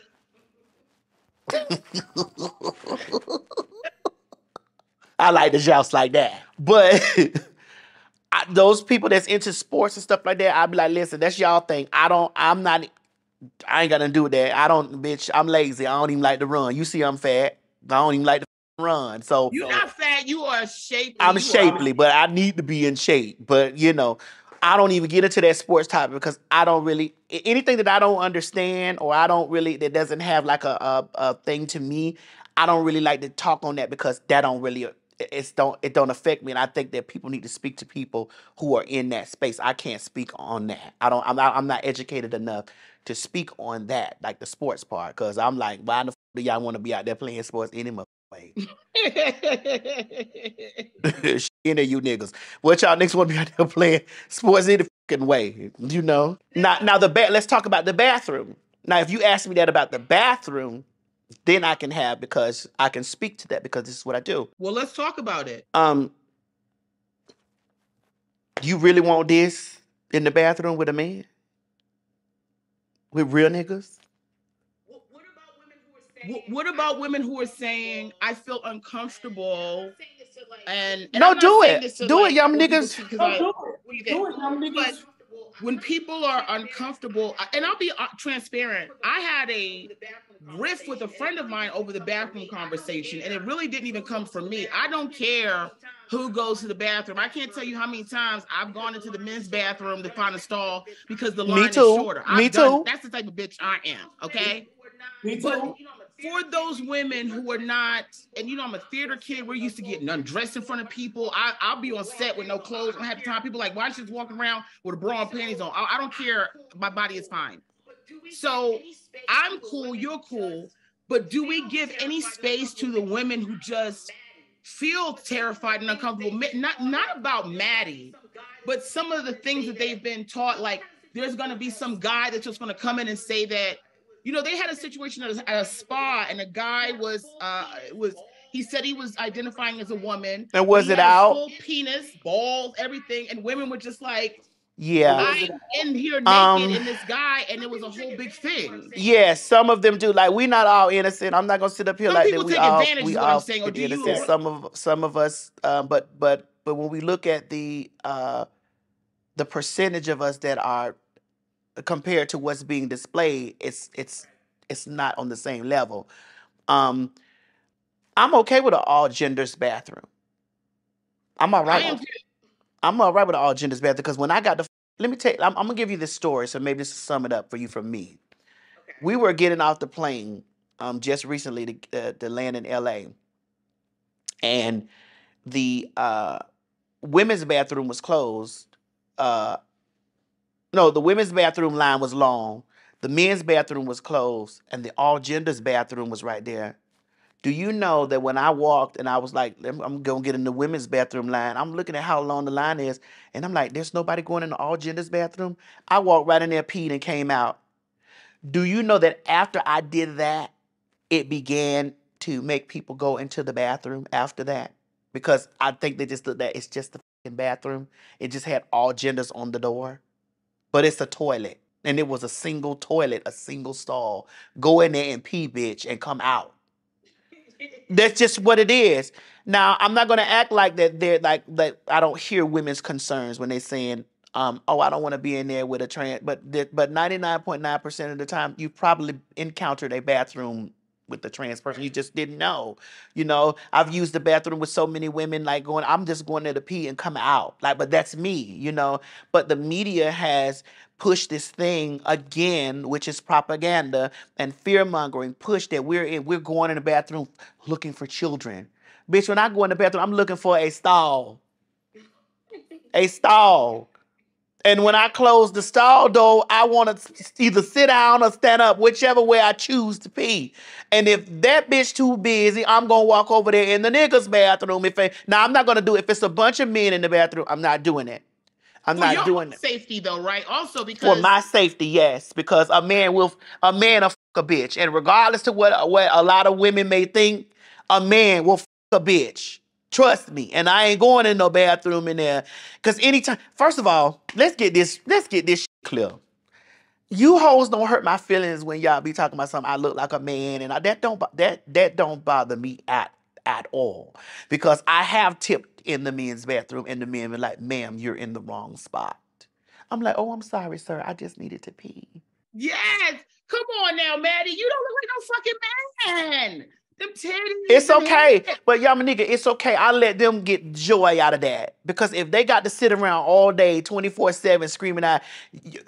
I like the joust like that. But I, those people that's into sports and stuff like that, I'd be like, listen, that's y'all thing. I don't. I'm not. I ain't got nothing to do with that. I don't, bitch. I'm lazy. I don't even like to run. You see, I'm fat. I don't even like to run. So You're not fat. You are shapely. I'm shapely, are- but I need to be in shape. But you know, I don't even get into that sports topic because I don't really anything that I don't understand or I don't really that doesn't have like a a, a thing to me. I don't really like to talk on that because that don't really uh, it's don't it don't affect me. And I think that people need to speak to people who are in that space. I can't speak on that. I don't. I'm not. I'm not educated enough to speak on that, like the sports part, because I'm like, why the f- do y'all want to be out there playing sports any any of you niggas. What y'all niggas want to be out there playing sports any fucking way, you know? Now, now the ba- let's talk about the bathroom. Now, if you ask me that about the bathroom, then I can have because I can speak to that because this is what I do. well, let's talk about it. Um, you really want this in the bathroom with a man? With real niggas? Wh- What about women who are saying, "I feel uncomfortable"? And, and No, do it. Do it, like, young niggas. Oh, I- do what do you think? But when people are uncomfortable, and I'll be uh, transparent, I had a riff with a friend of mine over the bathroom conversation, and it really didn't even come from me. I don't care who goes to the bathroom. I can't tell you how many times I've gone into the men's bathroom to find a stall because the Me line is shorter. Me I've done- too. That's the type of bitch I am. Okay. Me But too. For those women who are not, and you know, I'm a theater kid. We're used to getting undressed in front of people. I, I'll be on set with no clothes. I have time. People like, why is she just walking around with a bra and panties on? I, I don't care. My body is fine. So I'm cool. You're cool. But do we give any space to the women who just feel terrified and uncomfortable? Not not about Maddie, but some of the things that they've been taught. Like there's gonna be some guy that's just gonna come in and say that. You know, they had a situation at a, at a spa, and a guy was uh was he said he was identifying as a woman. And was He it out? Full penis, balls, everything, and women were just like, Yeah. "I'm in here naked Um, in this guy," and it was a whole big thing. Yeah, some of them do. Like we're not all innocent. I'm not gonna sit up here Some like that. We take all advantage we is what I'm all saying, or do innocent. you? Some of some of us, uh, but but but when we look at the uh, the percentage of us that are compared to what's being displayed, it's it's it's not on the same level. Um, I'm okay with an all genders bathroom. I'm all right. with- I'm all right with an all genders bathroom because when I got the let me tell you, I'm, I'm gonna give you this story, so maybe this will sum it up for you from me. We were getting off the plane um, just recently to, uh, to land in LA, and the uh, women's bathroom was closed. Uh, no, the women's bathroom line was long. The men's bathroom was closed, and the all genders bathroom was right there. Do you know that when I walked and I was like, I'm gonna get in the women's bathroom line, I'm looking at how long the line is, and I'm like, there's nobody going in the all genders bathroom. I walked right in there, peed, and came out. Do you know that after I did that, it began to make people go into the bathroom after that? Because I think they just looked that it's just the bathroom. It just had all genders on the door, but it's a toilet, and it was a single toilet, a single stall. Go in there and pee, bitch, and come out. That's just what it is. Now, I'm not gonna act like that. They're like that. I don't hear women's concerns when they're saying, um, "Oh, I don't want to be in there with a trans." But but 99.9 percent of the time, you probably encountered a bathroom with the trans person. You just didn't know. You know, I've used the bathroom with so many women, like going, I'm just going there to pee and come out. Like, but that's me. You know. But the media has pushed this thing again, which is propaganda and fear mongering. Push that we're in. We're going in the bathroom looking for children. Bitch, when I go in the bathroom, I'm looking for a stall. A stall. And when I close the stall door, I want to either sit down or stand up, whichever way I choose to pee. And if that bitch too busy, I'm gonna walk over there in the niggas' bathroom. If I, now I'm not gonna do it. If it's a bunch of men in the bathroom, I'm not doing it. I'm not doing it. safety though, right? Also because For my safety, yes, because a man will a man will fuck a bitch, and regardless to what what a lot of women may think, a man will fuck a bitch. Trust me, and I ain't going in no bathroom in there. Cause anytime, first of all, let's get this let's get this clear. You hoes don't hurt my feelings when y'all be talking about something. I look like a man, and I, that don't that that don't bother me at at all because I have tipped in the men's bathroom and the men were like, ma'am, you're in the wrong spot. I'm like, oh, I'm sorry, sir. I just needed to pee. Yes. Come on now, Maddie. You don't look like no fucking man. Them titties. It's okay, but y'all, my nigga, it's okay. I let them get joy out of that because if they got to sit around all day, twenty four seven, screaming out,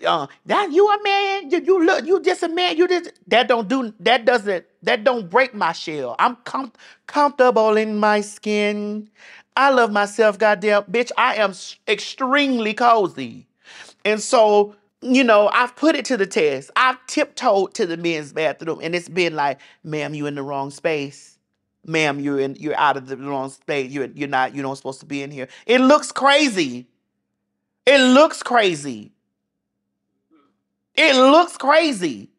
uh, "That you a man? You, you look, you just a man. You just that don't do that doesn't that don't break my shell. I'm com- comfortable in my skin. I love myself, goddamn bitch. I am extremely cozy, and so you know, I've put it to the test. I've tiptoed to the men's bathroom, and it's been like, "Ma'am, you're in the wrong space. Ma'am, you're in. You're out of the wrong space. You're you're not. You're not supposed to be in here. It looks crazy. It looks crazy. It looks crazy.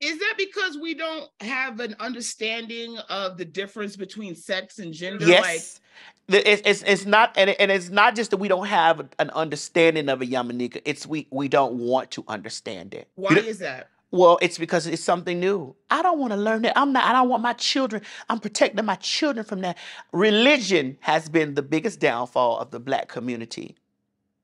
Is that because we don't have an understanding of the difference between sex and gender? Like, Yes. The- It's, it's, it's not and, and it's not just that we don't have an understanding of a Yamaneika. It's we we don't want to understand it. Why is that? Well, it's because it's something new. I don't want to learn that. I'm not, I don't want my children, I'm protecting my children from that. Religion has been the biggest downfall of the black community.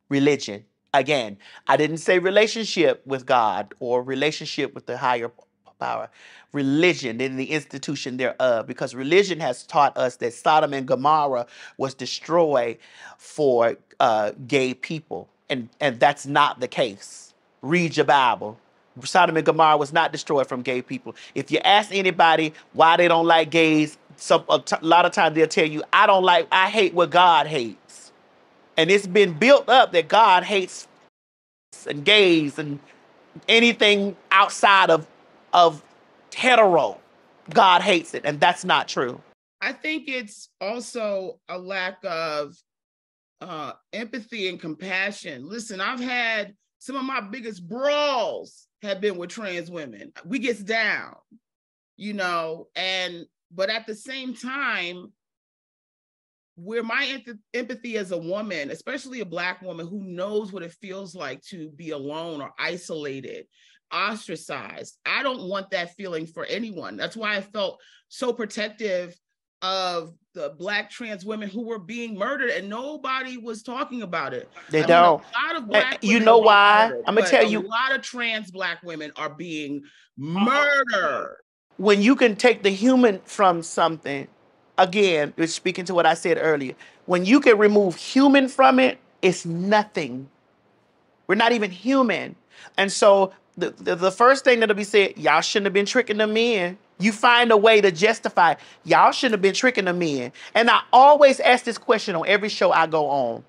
Religion. Again, I didn't say relationship with God or relationship with the higher power. Religion and the institution thereof, because religion has taught us that Sodom and Gomorrah was destroyed for uh, gay people, and and that's not the case. Read your Bible. Sodom and Gomorrah was not destroyed from gay people. If you ask anybody why they don't like gays, some a t- lot of times they'll tell you, "I don't like, I hate what God hates," and it's been built up that God hates and gays and anything outside of of hetero. God hates it, and that's not true. I think it's also a lack of uh, empathy and compassion. Listen, I've had some of my biggest brawls have been with trans women. We gets down, you know, and but at the same time, where my empath- empathy as a woman, especially a black woman who knows what it feels like to be alone or isolated, ostracized. I don't want that feeling for anyone. That's why I felt so protective of the black trans women who were being murdered and nobody was talking about it. They I don't. a lot of Uh, black you know why? murdered, I'ma but tell a you- lot of trans black women are being murdered. when you can take the human from something, again, it's speaking to what I said earlier, when you can remove human from it, it's nothing. We're not even human. And so the, the, the first thing that'll be said, y'all shouldn't have been tricking the men. You find a way to justify, y'all shouldn't have been tricking the men. And I always ask this question on every show I go on.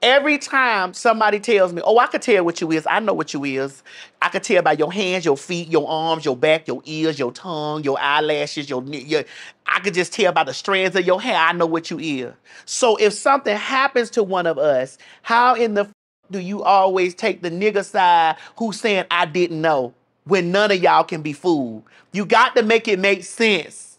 Every time somebody tells me, "Oh, I could tell what you is," I know what you is. I could tell by your hands, your feet, your arms, your back, your ears, your tongue, your eyelashes, your, your I could just tell by the strands of your hair. I know what you is. So if something happens to one of us, how in the do you always take the nigga side who's saying I didn't know when none of y'all can be fooled? You got to make it make sense.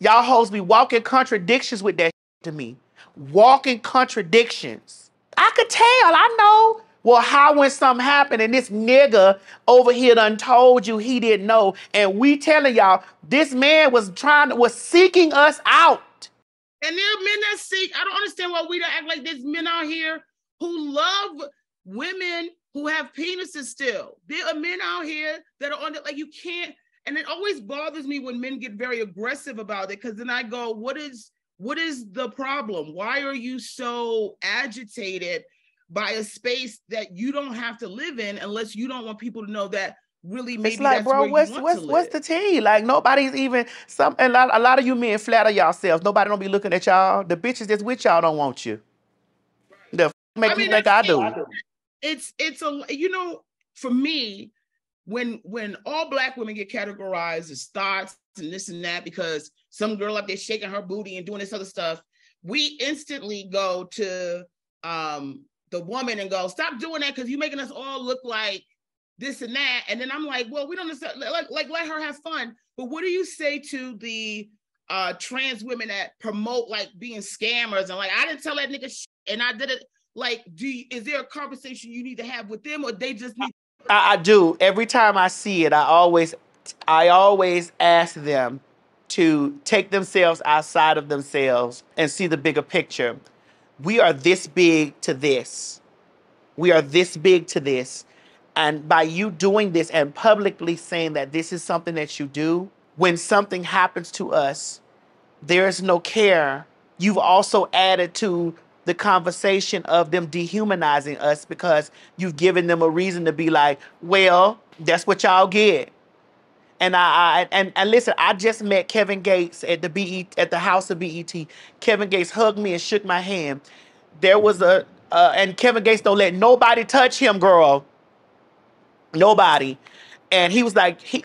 Y'all hoes be walking contradictions with that to me. Walking contradictions. I could tell, I know. Well, how when something happened and this nigga over here done told you he didn't know, and we telling y'all this man was trying to was seeking us out. And there are men that seek. I don't understand why we don't act like there's men out here who love women who have penises still. There are men out here that are on it. Like you can't. And it always bothers me when men get very aggressive about it because then I go, what is what is the problem? Why are you so agitated by a space that you don't have to live in unless you don't want people to know that really maybe it's like, that's bro, what's what's what's the tea? Like nobody's even some. A lot, a lot of you men flatter yourselves. Nobody don't be looking at y'all. The bitches that's with y'all don't want you. Make I you mean, think I do. it's it's a you know for me when when all black women get categorized as thoughts and this and that because some girl up there shaking her booty and doing this other stuff we instantly go to um the woman and go stop doing that because you're making us all look like this and that. And then i'm like well we don't necessarily like, like let her have fun. But what do you say to the uh trans women that promote like being scammers and like i didn't tell that nigga shit and i did it like do you, is there a conversation you need to have with them or they just need I, I do. Every time I see it, I always I always ask them, to take themselves outside of themselves and see the bigger picture. We are this big to this. We are this big to this. And by you doing this and publicly saying that this is something that you do, when something happens to us, there is no care. You've also added to the conversation of them dehumanizing us because you've given them a reason to be like, well, that's what y'all get. And I, I and and listen, I just met Kevin Gates at the BET at the house of BET. Kevin Gates hugged me and shook my hand. There was a uh, and Kevin Gates don't let nobody touch him, girl. Nobody. And he was like, he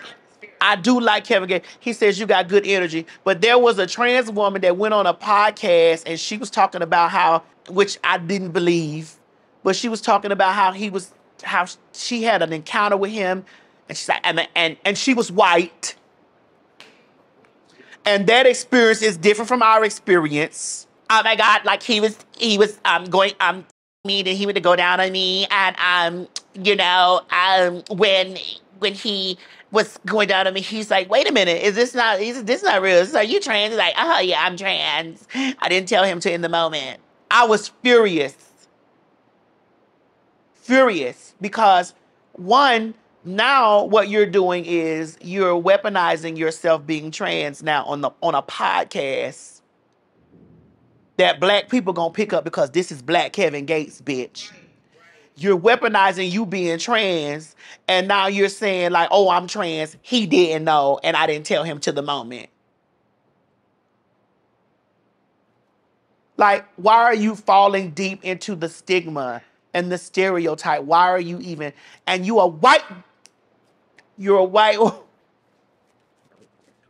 I do like Kevin Gates. He says you got good energy. But there was a trans woman that went on a podcast and she was talking about how, which I didn't believe, but she was talking about how he was, how she had an encounter with him, and she's like, and and and she was white, and that experience is different from our experience. Oh my God! Like he was, he was um going um me that he would go down on me, and um you know um when when he was going down on me, he's like, wait a minute, is this not is this not real? Is are you trans? He's like, oh yeah, I'm trans. I didn't tell him to in the moment. I was furious. Furious because one, now what you're doing is you're weaponizing yourself being trans now on the on a podcast that black people gonna pick up because this is black Kevin Gates, bitch. You're weaponizing you being trans, and now you're saying like, "Oh, I'm trans." He didn't know, and I didn't tell him to the moment. Like, why are you falling deep into the stigma and the stereotype? Why are you even? And you are white. You're a white.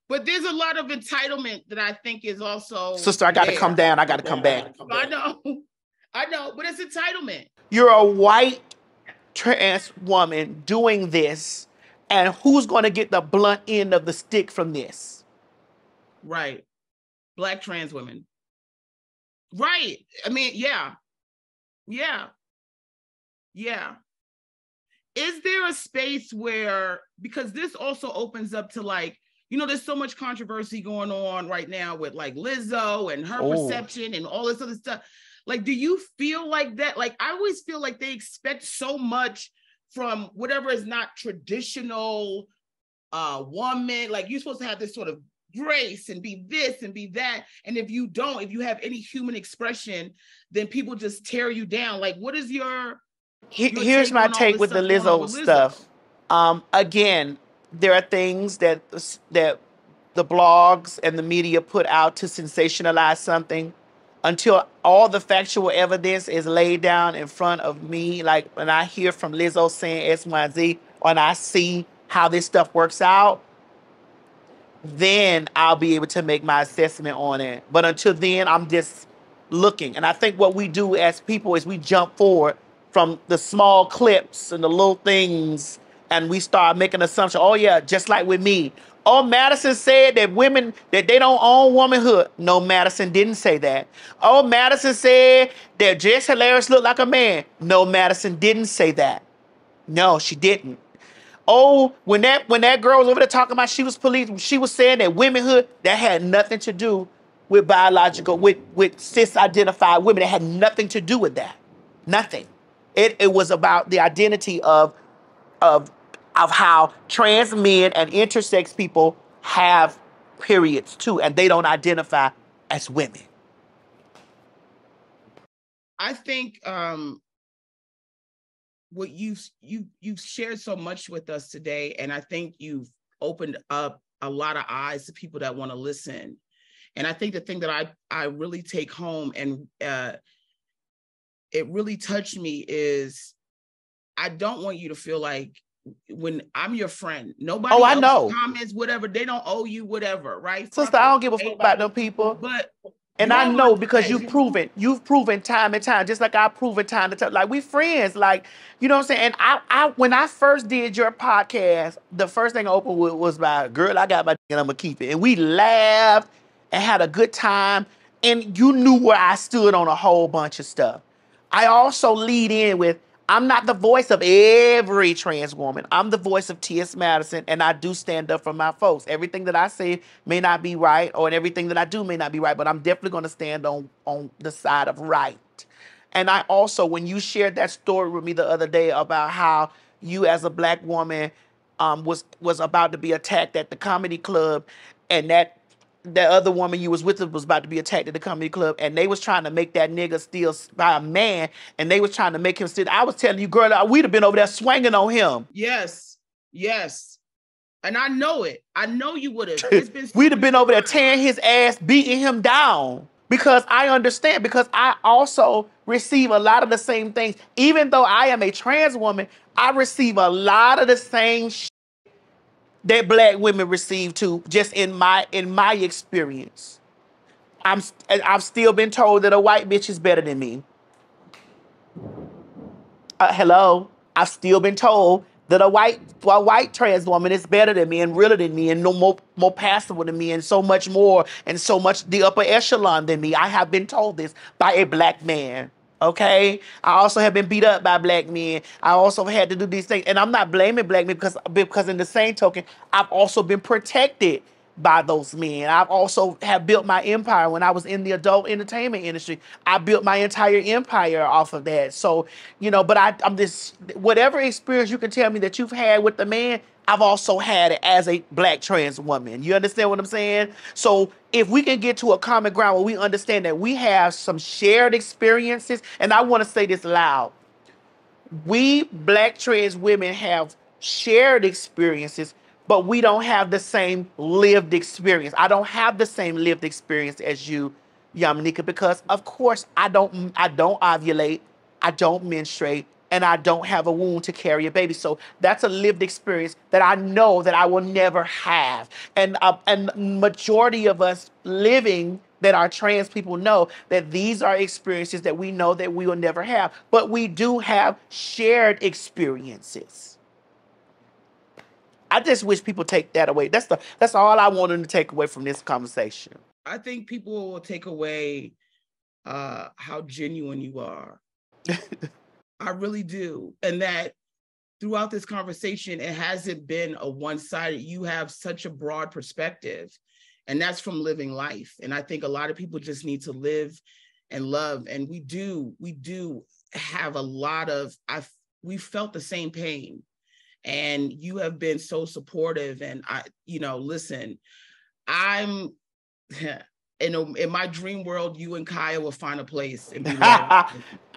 But there's a lot of entitlement that I think is also Sister, I got to come down. I got to come back. I know, I know, but it's entitlement. You're a white trans woman doing this, and who's going to get the blunt end of the stick from this? Right. Black trans women. Right. I mean, yeah. Yeah. Yeah. Is there a space where, because this also opens up to like, you know, there's so much controversy going on right now with like Lizzo and her Oh. perception and all this other stuff. Like, do you feel like that? Like, I always feel like they expect so much from whatever is not traditional uh woman. Like, you're supposed to have this sort of grace and be this and be that. And if you don't, if you have any human expression, then people just tear you down. Like, what is your your here's take my take with the stuff going on Lizzo with Lizzo? stuff. Um, again, there are things that that the blogs and the media put out to sensationalize something until all the factual evidence is laid down in front of me. Like when I hear from Lizzo saying X, Y, Z, and I see how this stuff works out, then I'll be able to make my assessment on it. But until then, I'm just looking. And I think what we do as people is we jump forward from the small clips and the little things and we start making assumptions. Oh yeah, just like with me. Oh, Madison said that women that they don't own womanhood. No, Madison didn't say that. Oh, Madison said that Jess Hilarious looked like a man. No, Madison didn't say that. No, she didn't. Oh, when that when that girl was over there talking about she was police, she was saying that womanhood that had nothing to do with biological, with with cis identified women. It had nothing to do with that. Nothing. It it was about the identity of of of how trans men and intersex people have periods too, and they don't identify as women. I think um what you've you you've shared so much with us today, and I think you've opened up a lot of eyes to people that want to listen. And I think the thing that I I really take home and uh it really touched me is I don't want you to feel like when I'm your friend, nobody Oh, I know. comments, whatever, they don't owe you whatever, right? Fuck Sister, I don't give a fuck about them people. But And I know because you've proven, you've proven time and time, just like I've proven time to time. Like we friends, like you know what I'm saying. And I, I, when I first did your podcast, the first thing I opened with was by "Girl, I got my and I'm gonna keep it," and we laughed and had a good time. And you knew where I stood on a whole bunch of stuff. I also lead in with, I'm not the voice of every trans woman. I'm the voice of T.S. Madison, and I do stand up for my folks. Everything that I say may not be right, or everything that I do may not be right, but I'm definitely going to stand on on the side of right. And I also, when you shared that story with me the other day about how you, as a black woman, um, was was about to be attacked at the comedy club, and that that other woman you was with was about to be attacked at the comedy club, and they was trying to make that nigga steal by a man, and they was trying to make him steal. I was telling you, girl, we'd have been over there swinging on him. Yes, yes, and I know it. I know you would have. we'd have been over there tearing his ass, beating him down because I understand. Because I also receive a lot of the same things, even though I am a trans woman. I receive a lot of the same that black women receive too, just in my in my experience. I'm I've still been told that a white bitch is better than me. Uh, hello, I've still been told that a white a white trans woman is better than me and realer than me and no more more passable than me and so much more and so much the upper echelon than me. I have been told this by a black man. Okay. I also have been beat up by black men. I also had to do these things. And I'm not blaming black men because, because in the same token, I've also been protected by those men. I've also have built my empire when I was in the adult entertainment industry. I built my entire empire off of that. So, you know, but I, I'm this whatever experience you can tell me that you've had with the man, I've also had it as a black trans woman. You understand what I'm saying? So if we can get to a common ground where we understand that we have some shared experiences, and I want to say this loud. We black trans women have shared experiences, but we don't have the same lived experience. I don't have the same lived experience as you, Yamaneika, because of course I don't I don't ovulate, I don't menstruate, and I don't have a wound to carry a baby. So that's a lived experience that I know that I will never have. And uh, and majority of us living that are trans people know that these are experiences that we know that we will never have, but we do have shared experiences. I just wish people take that away. That's the that's all I wanted to take away from this conversation. I think people will take away uh, how genuine you are. I really do. And that throughout this conversation, it hasn't been a one sided, you have such a broad perspective. And that's from living life. And I think a lot of people just need to live and love. And we do, we do have a lot of, I we felt the same pain. And you have been so supportive. And I, you know, listen, I'm in, a, in my dream world, you and Kaya will find a place and be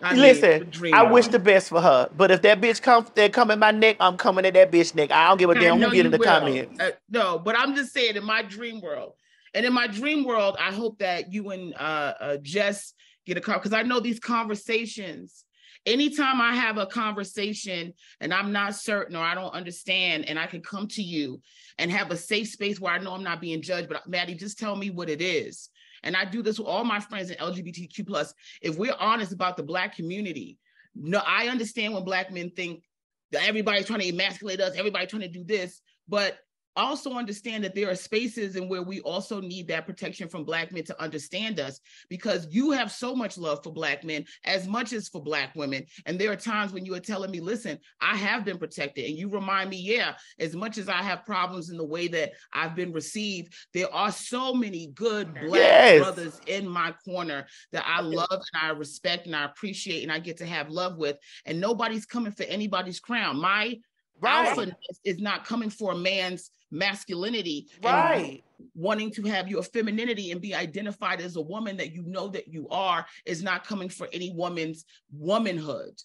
I Listen, I world. wish the best for her, but if that bitch comes, they come in my neck, I'm coming at that bitch neck. I don't give a damn who get in the comments. Uh, no, but I'm just saying, in my dream world, and in my dream world, I hope that you and uh, uh, Jess get a car because I know these conversations. Anytime I have a conversation and I'm not certain or I don't understand, and I can come to you and have a safe space where I know I'm not being judged, but Maddie, just tell me what it is and I do this with all my friends in LGBTQ plus. If we're honest about the black community, no, I understand when black men think that everybody's trying to emasculate us, everybody trying to do this, but also understand that there are spaces in where we also need that protection from black men to understand us because you have so much love for black men as much as for black women. And there are times when you are telling me listen i have been protected. And you remind me yeah as much as i have problems in the way that i've been received there are so many good black yes. brothers in my corner that i love and i respect and i appreciate and i get to have love with. And nobody's coming for anybody's crown. My Right. Is not coming for a man's masculinity right. wanting to have your femininity and be identified as a woman that you know that you are is not coming for any woman's womanhood.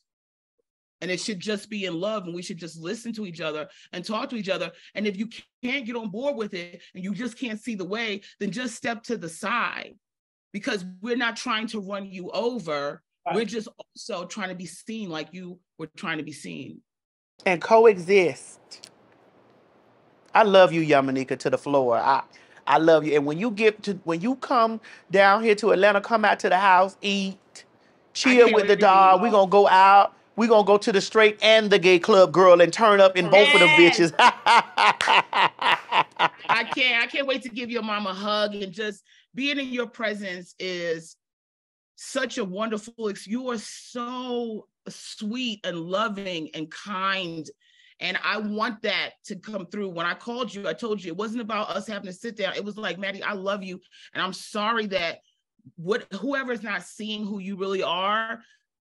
And it should just be in love and we should just listen to each other and talk to each other. And if you can't get on board with it and you just can't see the way then just step to the side because we're not trying to run you over. Right. we're just also trying to be seen like you were trying to be seen and coexist I love you, Yamaneika, to the floor. I I love you. And when you get to when you come down here to Atlanta, come out to the house, eat, chill with the dog. We're gonna go out. We're gonna go to the straight and the gay club girl and turn up in both of them bitches. I can't I can't wait to give your mom a hug and just being in your presence is such a wonderful. You are so sweet and loving and kind. And I want that to come through. When I called you, I told you it wasn't about us having to sit down. It was like, Maddie, I love you. And I'm sorry that what whoever's not seeing who you really are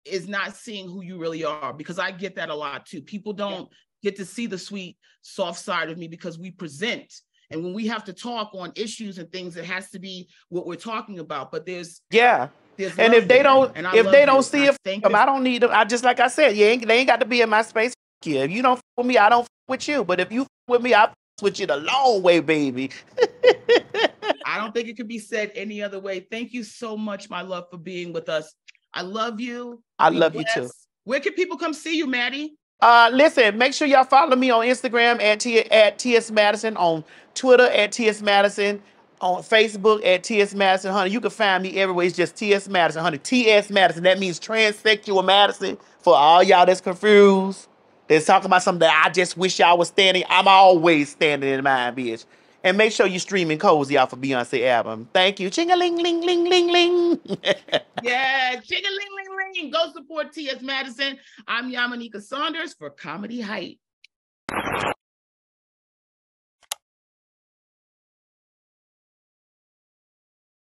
is not seeing who you really are because I get that a lot too. People don't yeah. get to see the sweet, soft side of me because we present. And when we have to talk on issues and things, it has to be what we're talking about. But there's yeah, and if they don't, if they don't see it, them, I don't need them. I just like I said, you ain't, they ain't got to be in my space. Yeah, if you don't with me, I don't with you. But if you with me, I with you the long way, baby. I don't think it could be said any other way. Thank you so much, my love, for being with us. I love you. I Be love blessed. you too. Where can people come see you, Maddie? Uh, listen, make sure y'all follow me on Instagram at T at TS Madison, on Twitter at TS Madison, on Facebook at TS Madison, honey. You can find me everywhere. It's just TS Madison, honey. TS Madison. That means transsexual Madison. For all y'all that's confused, that's talking about something that I just wish y'all was standing. I'm always standing in my bitch. And make sure you're streaming cozy off of Beyonce album. Thank you. Ching a ling ling ling ling ling. yeah, ching a ling ling ling. Go support T.S. Madison. I'm Yamaneika Saunders for Comedy Hype.